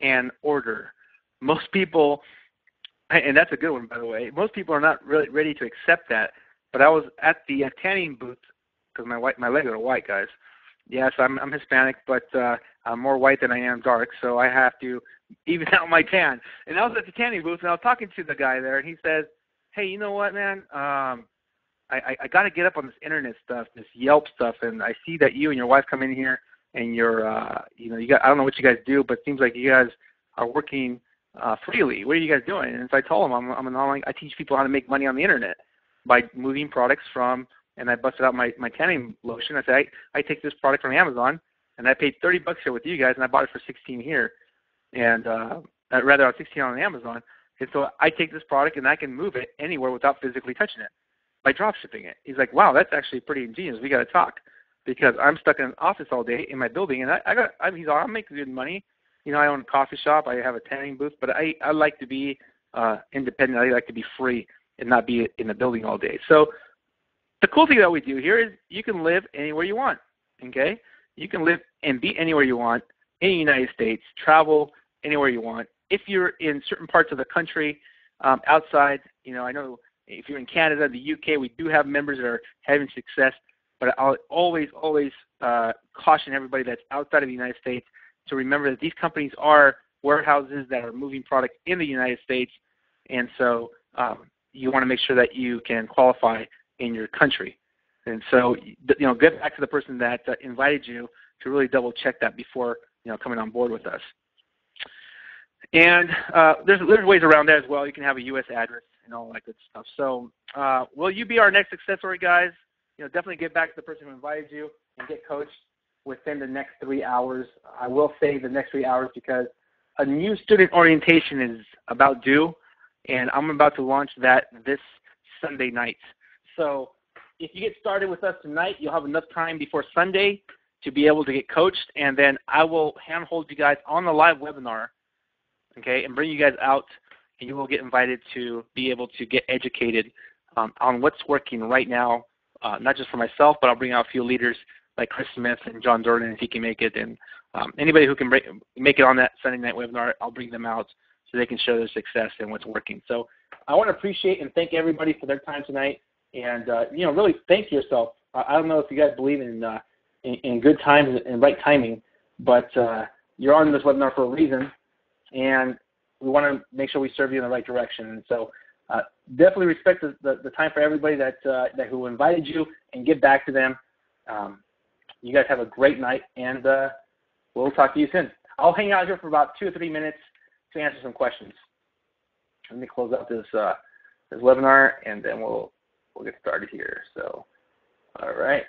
and order. Most people, and that's a good one by the way. Most people are not really ready to accept that. But I was at the uh, tanning booth because my white my legs are white, guys. Yes, I'm I'm Hispanic, but uh, I'm more white than I am dark, so I have to even *laughs* out my tan. And I was at the tanning booth, and I was talking to the guy there, and he says, "Hey, you know what, man? Um, I, I got to get up on this internet stuff, this Yelp stuff, and I see that you and your wife come in here and you're, uh, you know, you got, I don't know what you guys do, but it seems like you guys are working uh, freely. What are you guys doing? And so I told him I'm, I'm an online, I teach people how to make money on the internet by moving products from, and I busted out my, my tanning lotion. I said, I, I take this product from Amazon and I paid 30 bucks here with you guys and I bought it for 16 here. And, uh, rather on 16 on Amazon. And so I take this product and I can move it anywhere without physically touching it by drop shipping it. He's like, wow, that's actually pretty ingenious. We got to talk because I'm stuck in an office all day in my building, and I, I got. I, he's like, I'm making good money. You know, I own a coffee shop. I have a tanning booth, but I I like to be uh, independent. I like to be free and not be in the building all day. So the cool thing that we do here is you can live anywhere you want. Okay, you can live and be anywhere you want in the United States. Travel anywhere you want. If you're in certain parts of the country, um, outside, you know, I know if you're in Canada, the UK, we do have members that are having success. But I'll always, always uh, caution everybody that's outside of the United States to remember that these companies are warehouses that are moving product in the United States, and so um, you want to make sure that you can qualify in your country. And so, you know, get back to the person that uh, invited you to really double check that before you know coming on board with us. And uh, there's, there's ways around that as well. You can have a U.S. address and all that good stuff. So uh, will you be our next accessory, guys? You know, definitely get back to the person who invited you and get coached within the next three hours. I will say the next three hours because a new student orientation is about due. and I'm about to launch that this Sunday night. So if you get started with us tonight, you'll have enough time before Sunday to be able to get coached, and then I will handhold you guys on the live webinar, okay, and bring you guys out, and you will get invited to be able to get educated um, on what's working right now, uh, not just for myself, but I'll bring out a few leaders like Chris Smith and John Jordan if he can make it, and um, anybody who can break, make it on that Sunday night webinar, I'll bring them out so they can show their success and what's working. So I want to appreciate and thank everybody for their time tonight, and uh, you know, really thank yourself. I don't know if you guys believe in uh, in, in, good times and right timing, but uh, you're on this webinar for a reason, and we want to make sure we serve you in the right direction. And so uh, definitely respect the, the, the, time for everybody that, uh, that who invited you and get back to them. Um, you guys have a great night, and uh, we'll talk to you soon. I'll hang out here for about two or three minutes to answer some questions. Let me close out this uh, this webinar, and then we'll we'll get started here. So, all right.